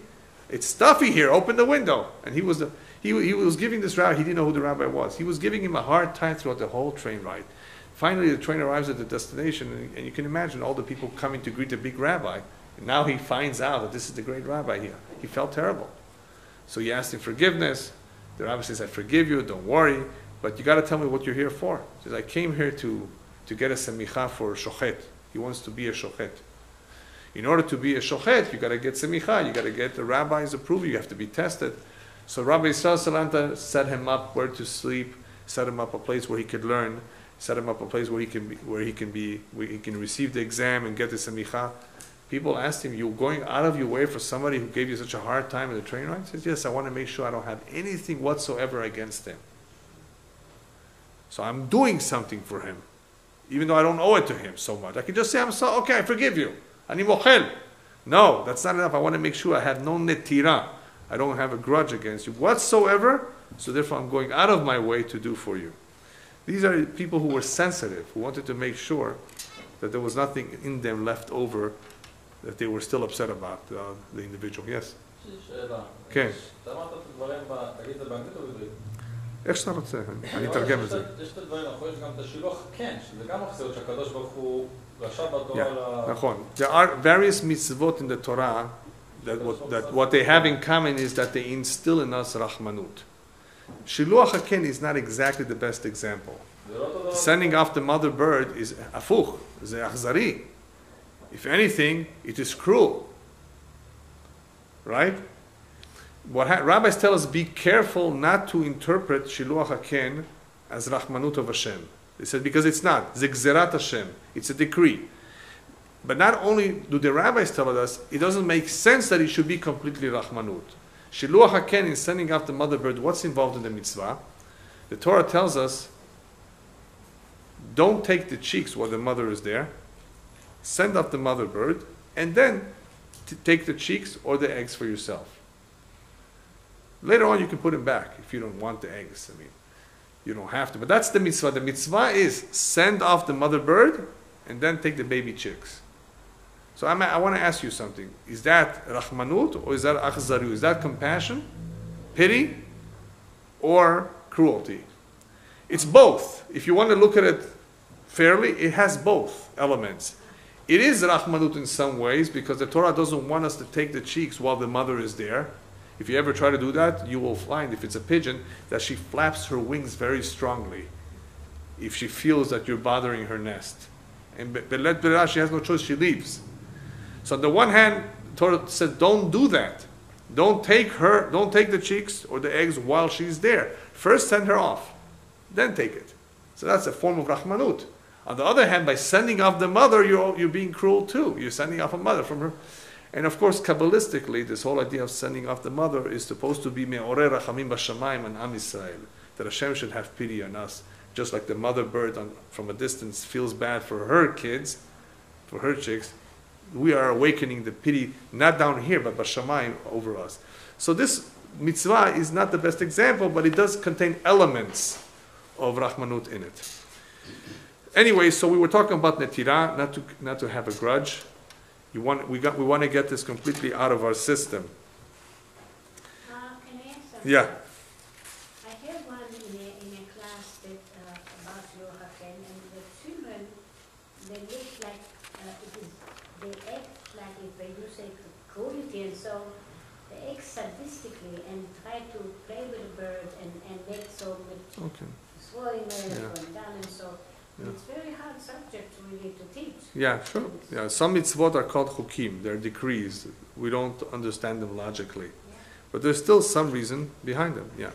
It's stuffy here, open the window. And he was, the, he, he was giving this rabbi, he didn't know who the rabbi was. He was giving him a hard time throughout the whole train ride. Finally, the train arrives at the destination and, and you can imagine all the people coming to greet the big rabbi. Now he finds out that this is the great rabbi here. He felt terrible. So he asked him forgiveness. The rabbi says, I forgive you, don't worry, but you got to tell me what you're here for. He says, I came here to to get a semicha for shochet. He wants to be a shochet. In order to be a shochet, you got to get semicha. You got to get the rabbi's approval. You have to be tested. So Rabbi Israel Salanter set him up where to sleep, set him up a place where he could learn, set him up a place where he can be, where he can be, where he can receive the exam and get the semicha. People asked him, "You're going out of your way for somebody who gave you such a hard time in the train ride?" He says, "Yes, I want to make sure I don't have anything whatsoever against him. So I'm doing something for him." even though I don't owe it to him so much. I can just say, I'm so, okay, I forgive you. No, that's not enough. I want to make sure I have no netira. I don't have a grudge against you whatsoever. So therefore, I'm going out of my way to do for you. These are people who were sensitive, who wanted to make sure that there was nothing in them left over that they were still upset about uh, the individual. Yes? כן. איך שאתה רוצה, אני אתרגם את זה. יש את הדברים, אנחנו יש גם את השילוח כן, שזה גם מחזיר שהקדוש ברוך הוא רשם בתורה על ה... נכון. There are various mitzvot in the Torah that what, that what they have in common is that they instill in us rachmanut. Shiluach HaKen is not exactly the best example. Sending off the mother bird is הפוך, זה אכזרי. If anything, it is cruel. Right? what ha- rabbis tell us be careful not to interpret Shiluach HaKen as Rahmanut of Hashem. They said because it's not. Zigzerat Hashem. It's a decree. But not only do the rabbis tell us, it doesn't make sense that it should be completely Rahmanut. Shiluach HaKen in sending out the mother bird, what's involved in the mitzvah? The Torah tells us, don't take the cheeks while the mother is there. Send off the mother bird, and then take the cheeks or the eggs for yourself. Later on, you can put them back if you don't want the eggs. I mean, you don't have to. But that's the mitzvah. The mitzvah is send off the mother bird and then take the baby chicks. So I'm, I want to ask you something. Is that rahmanut or is that akhzaru? Is that compassion, pity, or cruelty? It's both. If you want to look at it fairly, it has both elements. It is rahmanut in some ways because the Torah doesn't want us to take the cheeks while the mother is there. If you ever try to do that, you will find, if it's a pigeon, that she flaps her wings very strongly if she feels that you're bothering her nest. And Belet Berah, she has no choice, she leaves. So on the one hand, Torah says, don't do that. Don't take her, don't take the cheeks or the eggs while she's there. First send her off, then take it. So that's a form of rahmanut. On the other hand, by sending off the mother, you're, you're being cruel too. You're sending off a mother from her. And of course, Kabbalistically, this whole idea of sending off the mother is supposed to be me'oreh rachamim b'shamayim and Am Yisrael. That Hashem should have pity on us. Just like the mother bird on, from a distance feels bad for her kids, for her chicks, we are awakening the pity not down here, but b'shamayim over us. So this mitzvah is not the best example, but it does contain elements of Rahmanut in it. Anyway, so we were talking about netira, not to not to have a grudge. You want we got we want to get this completely out of our system. Uh, can I ask something? Yeah. I had one in a, in a class that, uh, about Yohaken, and the children, they look like, uh, it is, they act like if they do say cruelty, and so they act sadistically and try to play with the bird and, and make so much Okay. swelling Yeah. going down, and so Yeah. it's very hard subject really to teach. Yeah, sure. Yeah, some mitzvot are called chukim. They're decrees. We don't understand them logically, but there's still some reason behind them. Yeah.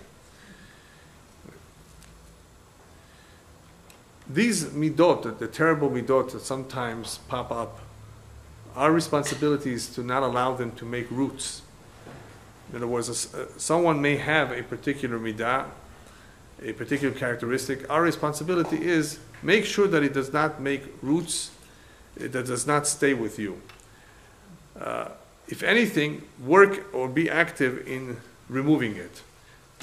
These midot, the- terrible midot that sometimes pop up, our responsibility is to not allow them to make roots. In other words, someone may have a particular midah, a particular characteristic. Our responsibility is make sure that it does not make roots, that does not stay with you. Uh, if anything, work or be active in removing it.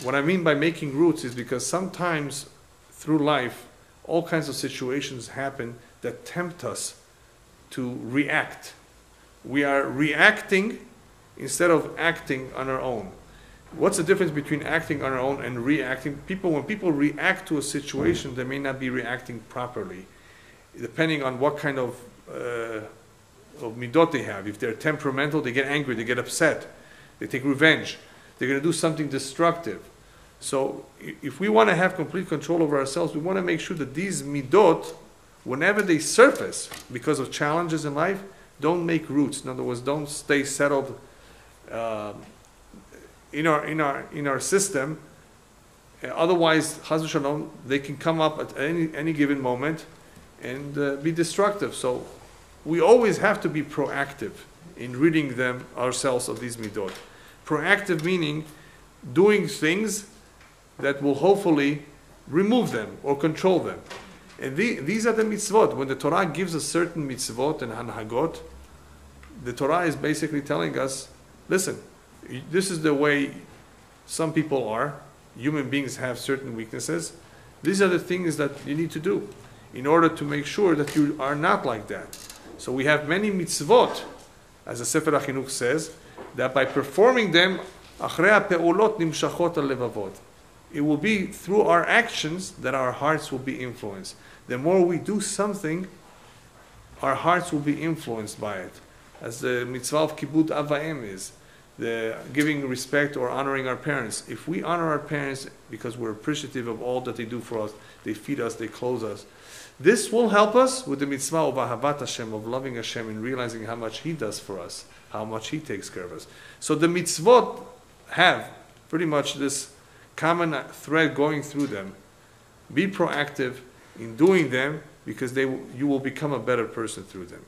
What I mean by making roots is because sometimes through life, all kinds of situations happen that tempt us to react. We are reacting instead of acting on our own. What's the difference between acting on our own and reacting? People, when people react to a situation, they may not be reacting properly, depending on what kind of uh, of midot they have. If they're temperamental, they get angry, they get upset, they take revenge. They're going to do something destructive. So, if we want to have complete control over ourselves, we want to make sure that these midot, whenever they surface because of challenges in life, don't make roots. In other words, don't stay settled um, in our in our in our system. Uh, Otherwise, Chas Shalom, they can come up at any any given moment and uh, be destructive. So, we always have to be proactive in ridding them ourselves of these midot. Proactive meaning doing things that will hopefully remove them or control them. And the, these are the mitzvot. When the Torah gives us certain mitzvot and hanhagot, the Torah is basically telling us, listen, this is the way some people are. Human beings have certain weaknesses. These are the things that you need to do in order to make sure that you are not like that. So we have many mitzvot, as the Sefer HaChinuch says, that by performing them, it will be through our actions that our hearts will be influenced. The more we do something, our hearts will be influenced by it, as the mitzvah of kibbud av va'em is the giving respect or honoring our parents. If we honor our parents because we're appreciative of all that they do for us, they feed us, they clothe us, this will help us with the mitzvah of ahavat Hashem, of loving Hashem and realizing how much He does for us, how much He takes care of us. So the mitzvot have pretty much this common thread going through them. Be proactive in doing them because they, you will become a better person through them.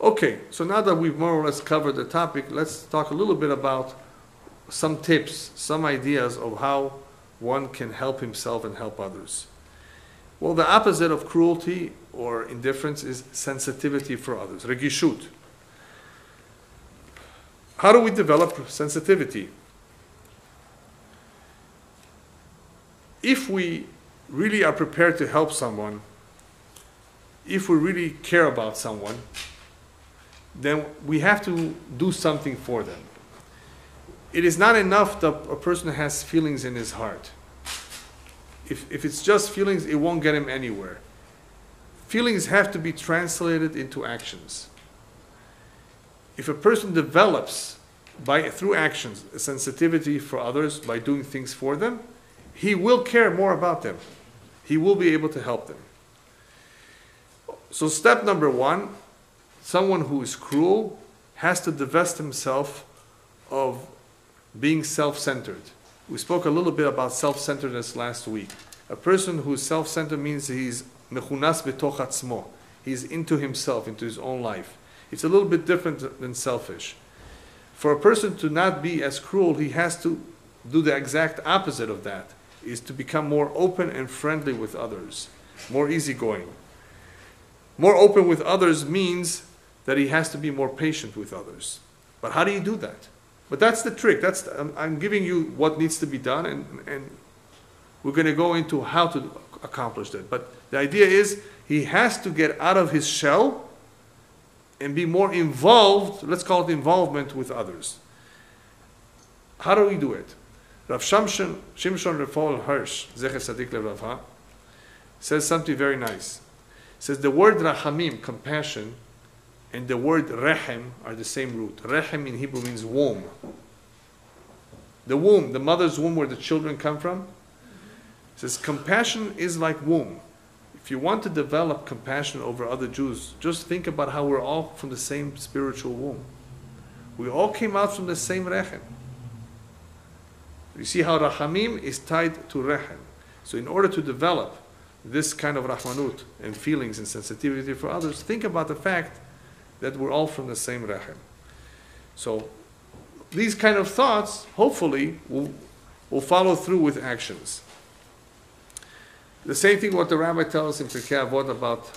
Okay, so now that we've more or less covered the topic, let's talk a little bit about some tips, some ideas of how one can help himself and help others. Well, the opposite of cruelty or indifference is sensitivity for others, regishut. How do we develop sensitivity? If we really are prepared to help someone, if we really care about someone, then we have to do something for them. It is not enough that a person has feelings in his heart. If, if it's just feelings, it won't get him anywhere. Feelings have to be translated into actions. If a person develops by through actions a sensitivity for others by doing things for them, he will care more about them. He will be able to help them. So step number one, someone who is cruel has to divest himself of being self-centered. We spoke a little bit about self-centeredness last week. A person who is self-centered means he's mechunas betoch atzmo. He's into himself, into his own life. It's a little bit different than selfish. For a person to not be as cruel, he has to do the exact opposite of that, is to become more open and friendly with others, more easygoing. More open with others means that he has to be more patient with others. But how do you do that? But that's the trick. That's the, I'm, I'm giving you what needs to be done, and, and we're going to go into how to accomplish that. But the idea is he has to get out of his shell and be more involved, let's call it involvement with others. How do we do it? Rav Shamshon, Shimshon Raphael Hirsch, Zecher Sadik Levravha, says something very nice. says the word rachamim, compassion, and the word rehem are the same root. Rehem in Hebrew means womb. The womb, the mother's womb where the children come from. It says compassion is like womb. If you want to develop compassion over other Jews, just think about how we're all from the same spiritual womb. We all came out from the same rechem. You see how rachamim is tied to rechem. So in order to develop this kind of rahmanut and feelings and sensitivity for others, think about the fact that we're all from the same rechem. So these kind of thoughts, hopefully, will, will follow through with actions. The same thing what the rabbi tells in Pirkei Avot about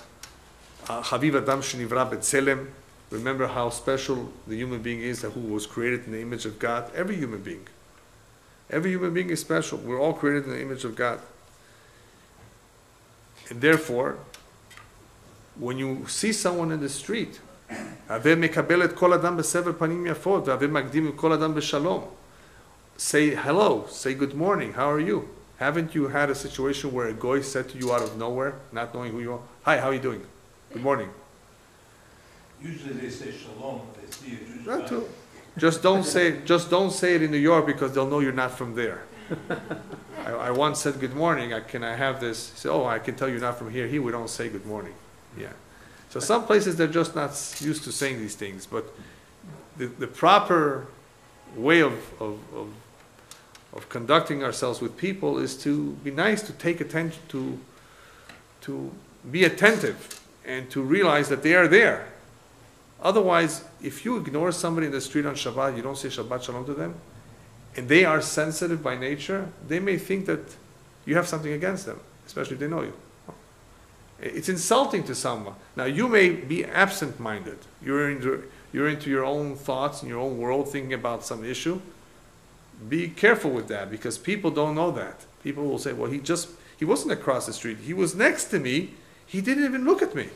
uh, Haviv Adam Shenivra B'Tselem. Remember how special the human being is, that who was created in the image of God. Every human being, every human being is special. We're all created in the image of God, and therefore, when you see someone in the street, הווה מקבל את כל אדם בסבר פנים יפות, והווה מקדים את כל אדם בשלום. Say hello, say good morning, how are you? Haven't you had a situation where a goy said to you out of nowhere, not knowing who you are, Hi, how are you doing? Good morning. Usually they say shalom when they see a Jewish That guy. too. Just don't say just don't say it in New York because they'll know you're not from there. I, I once said good morning. I, can I have this? He said, oh, I can tell you're not from here. Here we don't say good morning. Yeah. So some places they're just not used to saying these things, but the, the proper way of, of, of, of conducting ourselves with people is to be nice, to take attention, to, to be attentive, and to realize that they are there. Otherwise, if you ignore somebody in the street on Shabbat, you don't say Shabbat Shalom to them, and they are sensitive by nature, they may think that you have something against them, especially if they know you. It's insulting to someone. Now, you may be absent minded. You're into, you're into your own thoughts and your own world thinking about some issue. Be careful with that because people don't know that. People will say, well, he just, he wasn't across the street. He was next to me. He didn't even look at me.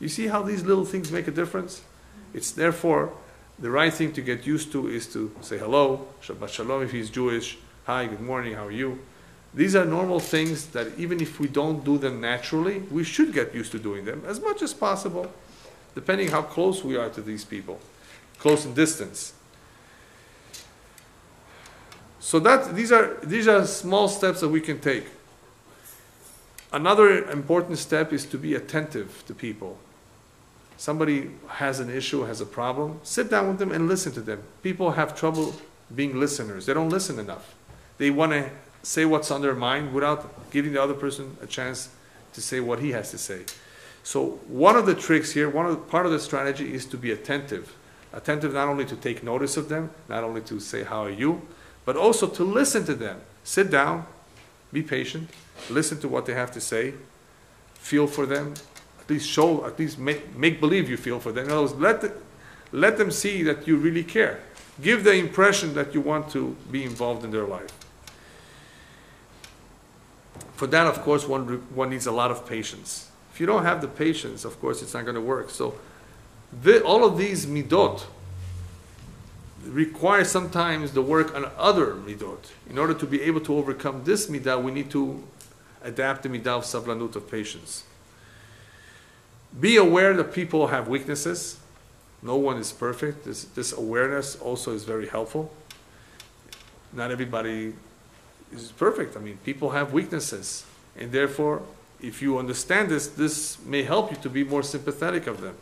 You see how these little things make a difference? It's therefore the right thing to get used to is to say hello, Shabbat Shalom if he's Jewish, hi, good morning, how are you? These are normal things that even if we don't do them naturally, we should get used to doing them as much as possible, depending how close we are to these people, close in distance. So that these are these are small steps that we can take. Another important step is to be attentive to people. Somebody has an issue, has a problem, sit down with them and listen to them. People have trouble being listeners. They don't listen enough. They want to say what's on their mind without giving the other person a chance to say what he has to say. So one of the tricks here, one of the, part of the strategy is to be attentive. Attentive not only to take notice of them, not only to say how are you, but also to listen to them. Sit down, be patient, listen to what they have to say, feel for them, at least show, at least make, make believe you feel for them. In other words, let, the, let them see that you really care. Give the impression that you want to be involved in their life. For that, of course, one, one needs a lot of patience. If you don't have the patience, of course, it's not going to work. So, the, all of these midot require sometimes the work on other midot. In order to be able to overcome this midah, we need to adapt the midah of savlanut of patience. Be aware that people have weaknesses. No one is perfect. This, this awareness also is very helpful. Not everybody is perfect. I mean, people have weaknesses. And therefore, if you understand this, this may help you to be more sympathetic of them.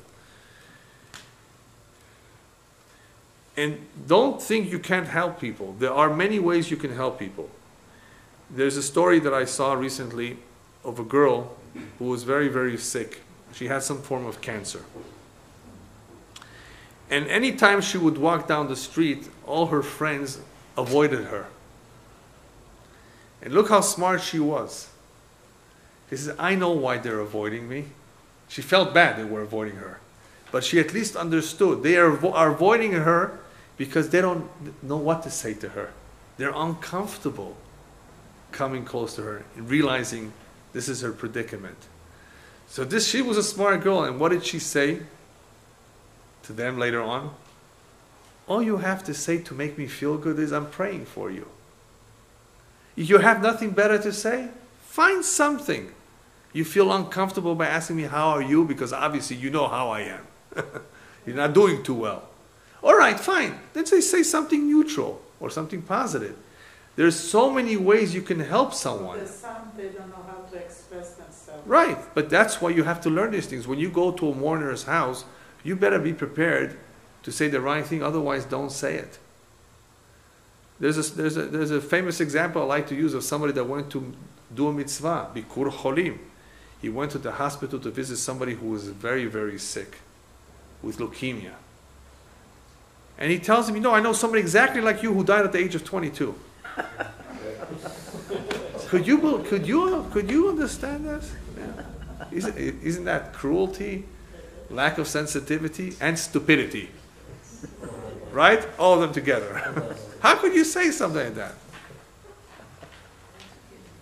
And don't think you can't help people. There are many ways you can help people. There's a story that I saw recently of a girl who was very, very sick. She had some form of cancer. And anytime she would walk down the street, all her friends avoided her. And look how smart she was. She says, I know why they're avoiding me. She felt bad they were avoiding her. But she at least understood. They are, are avoiding her because they don't know what to say to her. They're uncomfortable coming close to her and realizing this is her predicament. So this she was a smart girl, and what did she say to them later on? All you have to say to make me feel good is I'm praying for you. If you have nothing better to say, find something. You feel uncomfortable by asking me how are you because obviously you know how I am. You're not doing too well. All right, fine. Then say say something neutral or something positive. There's so many ways you can help someone. There's some, they don't know how to express themselves. Right, but that's why you have to learn these things. When you go to a mourner's house, you better be prepared to say the right thing, otherwise, don't say it. There's a, there's, a, there's a famous example I like to use of somebody that went to do a mitzvah, bikur cholim. He went to the hospital to visit somebody who was very, very sick with leukemia. And he tells him, You know, I know somebody exactly like you who died at the age of 22. Could you, could you, could you understand this? Yeah. Isn't, isn't that cruelty, lack of sensitivity, and stupidity? Right? All of them together. How could you say something like that?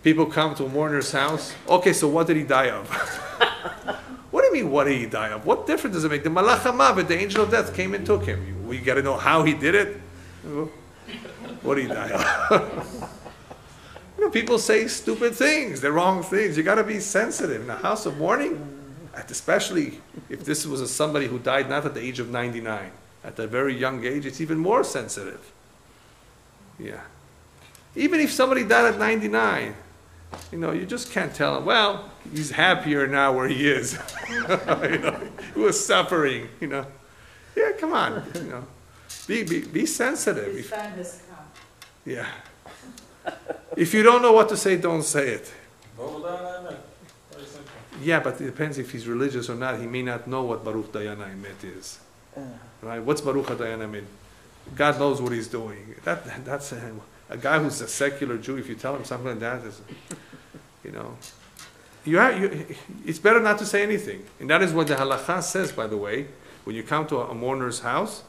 People come to a mourner's house. Okay, so what did he die of? what do you mean, what did he die of? What difference does it make? The Malach HaMavet, the angel of death, came and took him. We got to know how he did it. What did he die of? You know, people say stupid things, the wrong things. You got to be sensitive. In a house of mourning, especially if this was a, somebody who died not at the age of 99, at a very young age, it's even more sensitive. Yeah. Even if somebody died at 99, you know, you just can't tell him, well, he's happier now where he is. you know, he was suffering, you know. Yeah, come on, you know. Be, be, be sensitive. His time has come. Yeah. if you don't know what to say, don't say it. Yeah, but it depends if he's religious or not. He may not know what Baruch Dayan Emet is. Uh. Right? What's Baruch Dayan Emet? God knows what he's doing. That, that's a, a guy who's a secular Jew. If you tell him something like that, is, you know, you have, you, it's better not to say anything. And that is what the halacha says, by the way. When you come to a, a mourner's house,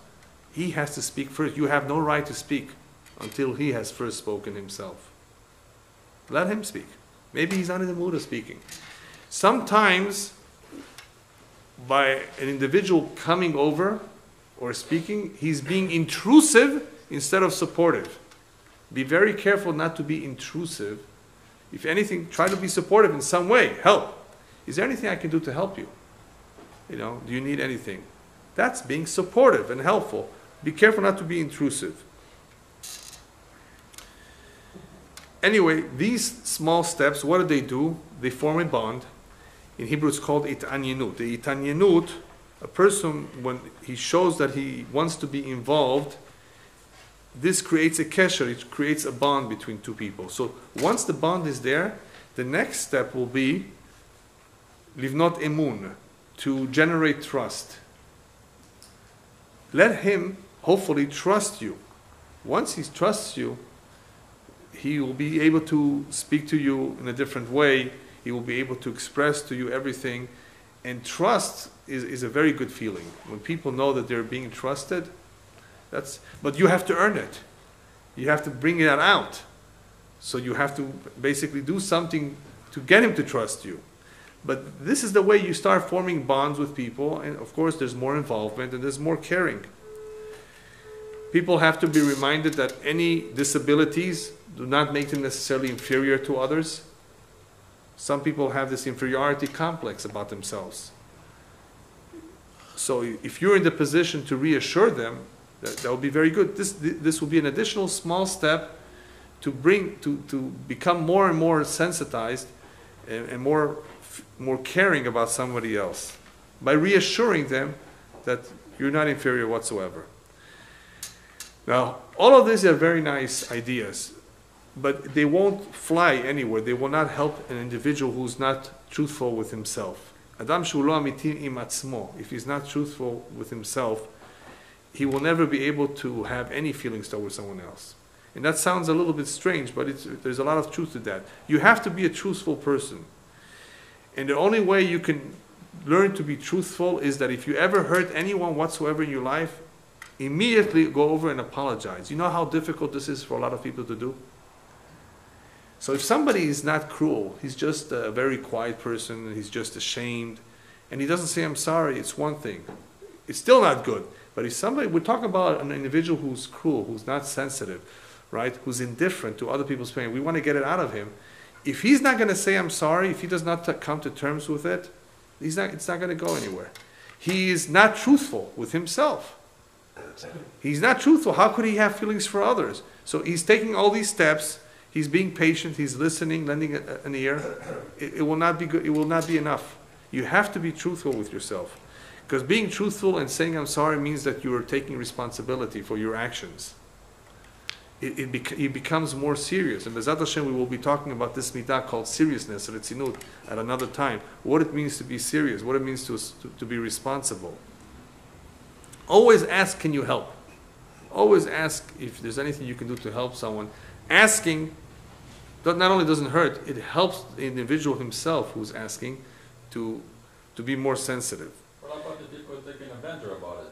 he has to speak first. You have no right to speak until he has first spoken himself. Let him speak. Maybe he's not in the mood of speaking. Sometimes, by an individual coming over or speaking, he's being intrusive instead of supportive. Be very careful not to be intrusive. If anything, try to be supportive in some way. Help. Is there anything I can do to help you? You know, do you need anything? That's being supportive and helpful. Be careful not to be intrusive. Anyway, these small steps, what do they do? They form a bond. In Hebrew, it's called itanyenut. The itanyenut, a person, when he shows that he wants to be involved, this creates a kesher, it creates a bond between two people. So once the bond is there, the next step will be livnot emun, to generate trust. Let him hopefully trust you. Once he trusts you, he will be able to speak to you in a different way. He will be able to express to you everything. And trust is, is a very good feeling. When people know that they're being trusted, that's, but you have to earn it. You have to bring that out. So you have to basically do something to get him to trust you. But this is the way you start forming bonds with people, and of course, there's more involvement and there's more caring. People have to be reminded that any disabilities do not make them necessarily inferior to others. Some people have this inferiority complex about themselves. So if you're in the position to reassure them, that, that would be very good. This, this will be an additional small step to bring, to, to become more and more sensitized and, and more, more caring about somebody else by reassuring them that you're not inferior whatsoever. Now, all of these are very nice ideas, but they won't fly anywhere. They will not help an individual who's not truthful with himself. Adam shulo amitim im atzmo. If he's not truthful with himself, he will never be able to have any feelings towards someone else. And that sounds a little bit strange, but there's a lot of truth to that. You have to be a truthful person. And the only way you can learn to be truthful is that if you ever hurt anyone whatsoever in your life, immediately go over and apologize. You know how difficult this is for a lot of people to do? So if somebody is not cruel, he's just a very quiet person, he's just ashamed, and he doesn't say, I'm sorry, it's one thing. It's still not good. But if somebody, we're talking about an individual who's cruel, who's not sensitive, right, who's indifferent to other people's pain, we want to get it out of him. If he's not going to say, I'm sorry, if he does not t- come to terms with it, he's not, it's not going to go anywhere. He is not truthful with himself. He's not truthful. How could he have feelings for others? So he's taking all these steps. He's being patient. He's listening, lending an ear. It, it will not be good. It will not be enough. You have to be truthful with yourself, because being truthful and saying I'm sorry means that you are taking responsibility for your actions. It, it, bec- it becomes more serious. And B'ezrat Hashem, we will be talking about this midah called seriousness, Ritzinut, at another time. What it means to be serious, what it means to, to, to be responsible. Always ask, can you help? Always ask if there's anything you can do to help someone. Asking that not only doesn't hurt, it helps the individual himself who's asking to, to be more sensitive. What about the people taking advantage about it?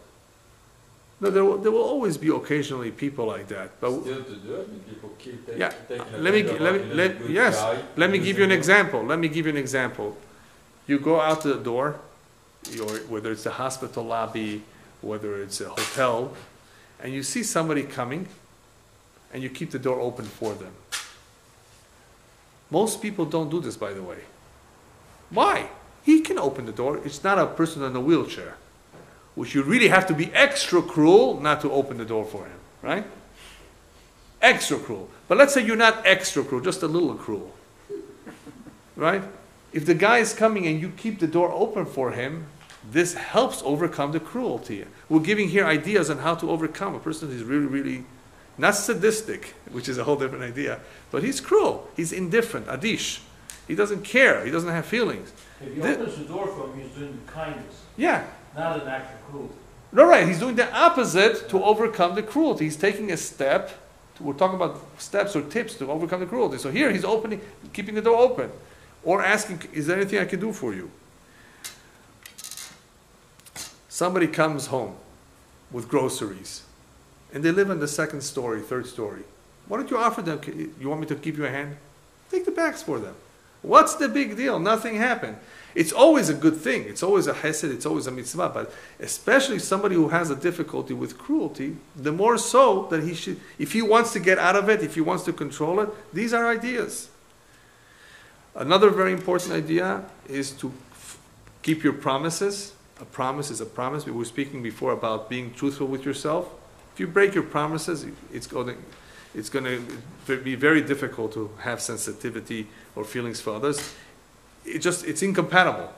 No, there will, there will always be occasionally people like that. But Still to do it, people keep ta- yeah, taking let me let me let yes. guy, Let me give you an example. Let me give you an example. You go out to the door, or whether it's a hospital lobby, whether it's a hotel, and you see somebody coming, and you keep the door open for them. Most people don't do this, by the way. Why? He can open the door. It's not a person in a wheelchair, which you really have to be extra cruel not to open the door for him, right? Extra cruel. But let's say you're not extra cruel, just a little cruel, right? If the guy is coming and you keep the door open for him, this helps overcome the cruelty. We're giving here ideas on how to overcome a person who's really, really not sadistic, which is a whole different idea, but he's cruel. He's indifferent, adish. He doesn't care. He doesn't have feelings. If he opens the door for him, he's doing kindness, Yeah. not an act of cruelty. No, right. He's doing the opposite to overcome the cruelty. He's taking a step. To, we're talking about steps or tips to overcome the cruelty. So here he's opening, keeping the door open, or asking, "Is there anything I can do for you?" Somebody comes home with groceries, and they live in the second story, third story. Why don't you offer them? You want me to you a hand? Take the bags for them. What's the big deal? Nothing happened. It's always a good thing. It's always a hesed. It's always a mitzvah. But especially somebody who has a difficulty with cruelty, the more so that he should, if he wants to get out of it, if he wants to control it, these are ideas. Another very important idea is to f- keep your promises. A promise is a promise. We were speaking before about being truthful with yourself. If you break your promises, it's going to, it's going to be very difficult to have sensitivity or feelings for others. It just it's incompatible.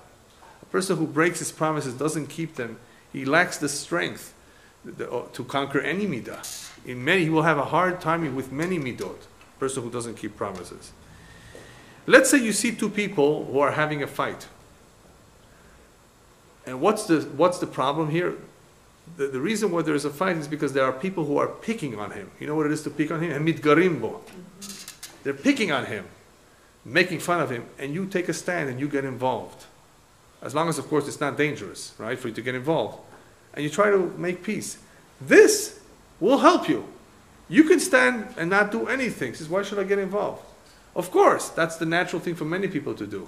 A person who breaks his promises doesn't keep them. He lacks the strength uh, to conquer any midah. In many, he will have a hard time with many midot. A person who doesn't keep promises. Let's say you see two people who are having a fight. And what's the, what's the problem here? The, the reason why there's a fight is because there are people who are picking on him. You know what it is to pick on him? Hamid Garimbo. They're picking on him, making fun of him, and you take a stand and you get involved. As long as, of course, it's not dangerous, right, for you to get involved. And you try to make peace. This will help you. You can stand and not do anything. Says, why should I get involved? Of course, that's the natural thing for many people to do.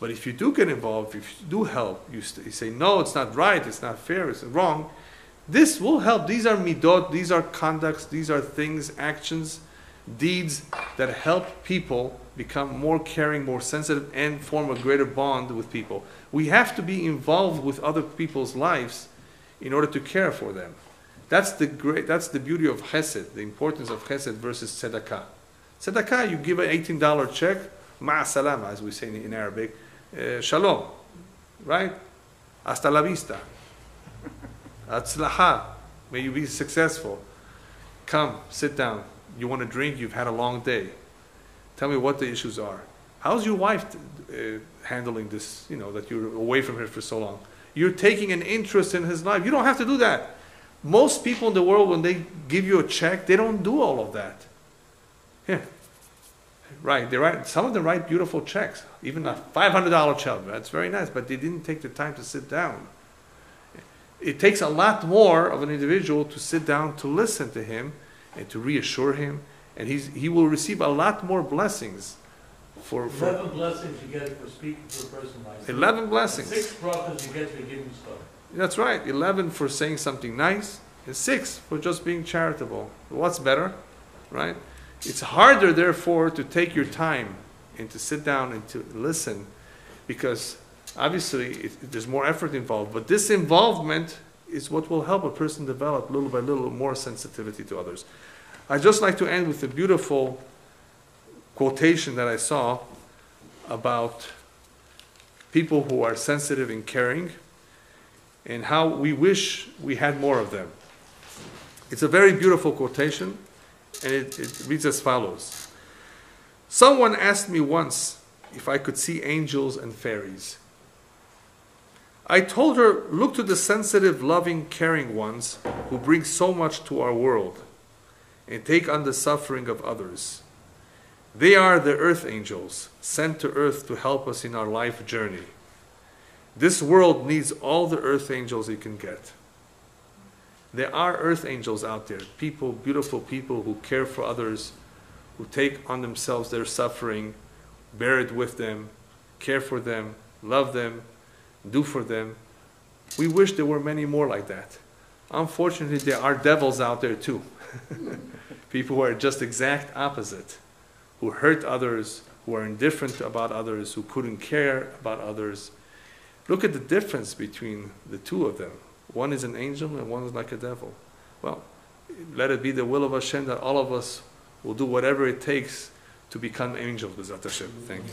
But if you do get involved, if you do help, you, st- you say, no, it's not right, it's not fair, it's wrong, this will help. These are midot, these are conducts, these are things, actions, deeds that help people become more caring, more sensitive, and form a greater bond with people. We have to be involved with other people's lives in order to care for them. That's the great. That's the beauty of chesed. The importance of chesed versus tzedakah. Tzedakah, you give an eighteen dollar check, ma salama, as we say in Arabic, uh, shalom, right? Hasta la vista. Atzlaha. May you be successful. Come, sit down. You want a drink? You've had a long day. Tell me what the issues are. How's your wife uh, handling this? You know that you're away from her for so long. You're taking an interest in his life. You don't have to do that. Most people in the world, when they give you a check, they don't do all of that. Yeah. Right. They write. Some of them write beautiful checks, even a five hundred dollar check. That's very nice, but they didn't take the time to sit down. It takes a lot more of an individual to sit down to listen to him and to reassure him, and he's, he will receive a lot more blessings. For, for Eleven blessings you get for speaking to a person like that. eleven blessings. Six brachas you get for giving stuff. That's right. 11 for saying something nice, and 6 for just being charitable. What's better? Right? It's harder, therefore, to take your time and to sit down and to listen because obviously it, there's more effort involved. But this involvement is what will help a person develop little by little more sensitivity to others. I'd just like to end with a beautiful quotation that I saw about people who are sensitive and caring and how we wish we had more of them. It's a very beautiful quotation, and it, it reads as follows Someone asked me once if I could see angels and fairies. I told her, Look to the sensitive, loving, caring ones who bring so much to our world and take on the suffering of others. They are the earth angels sent to earth to help us in our life journey. This world needs all the earth angels it can get. There are earth angels out there, people, beautiful people who care for others, who take on themselves their suffering, bear it with them, care for them, love them, do for them. We wish there were many more like that. Unfortunately, there are devils out there too. people who are just exact opposite, who hurt others, who are indifferent about others, who couldn't care about others. Look at the difference between the two of them. One is an angel and one is like a devil. Well, let it be the will of Hashem that all of us will do whatever it takes to become angels, B'ezrat Hashem. Thank you.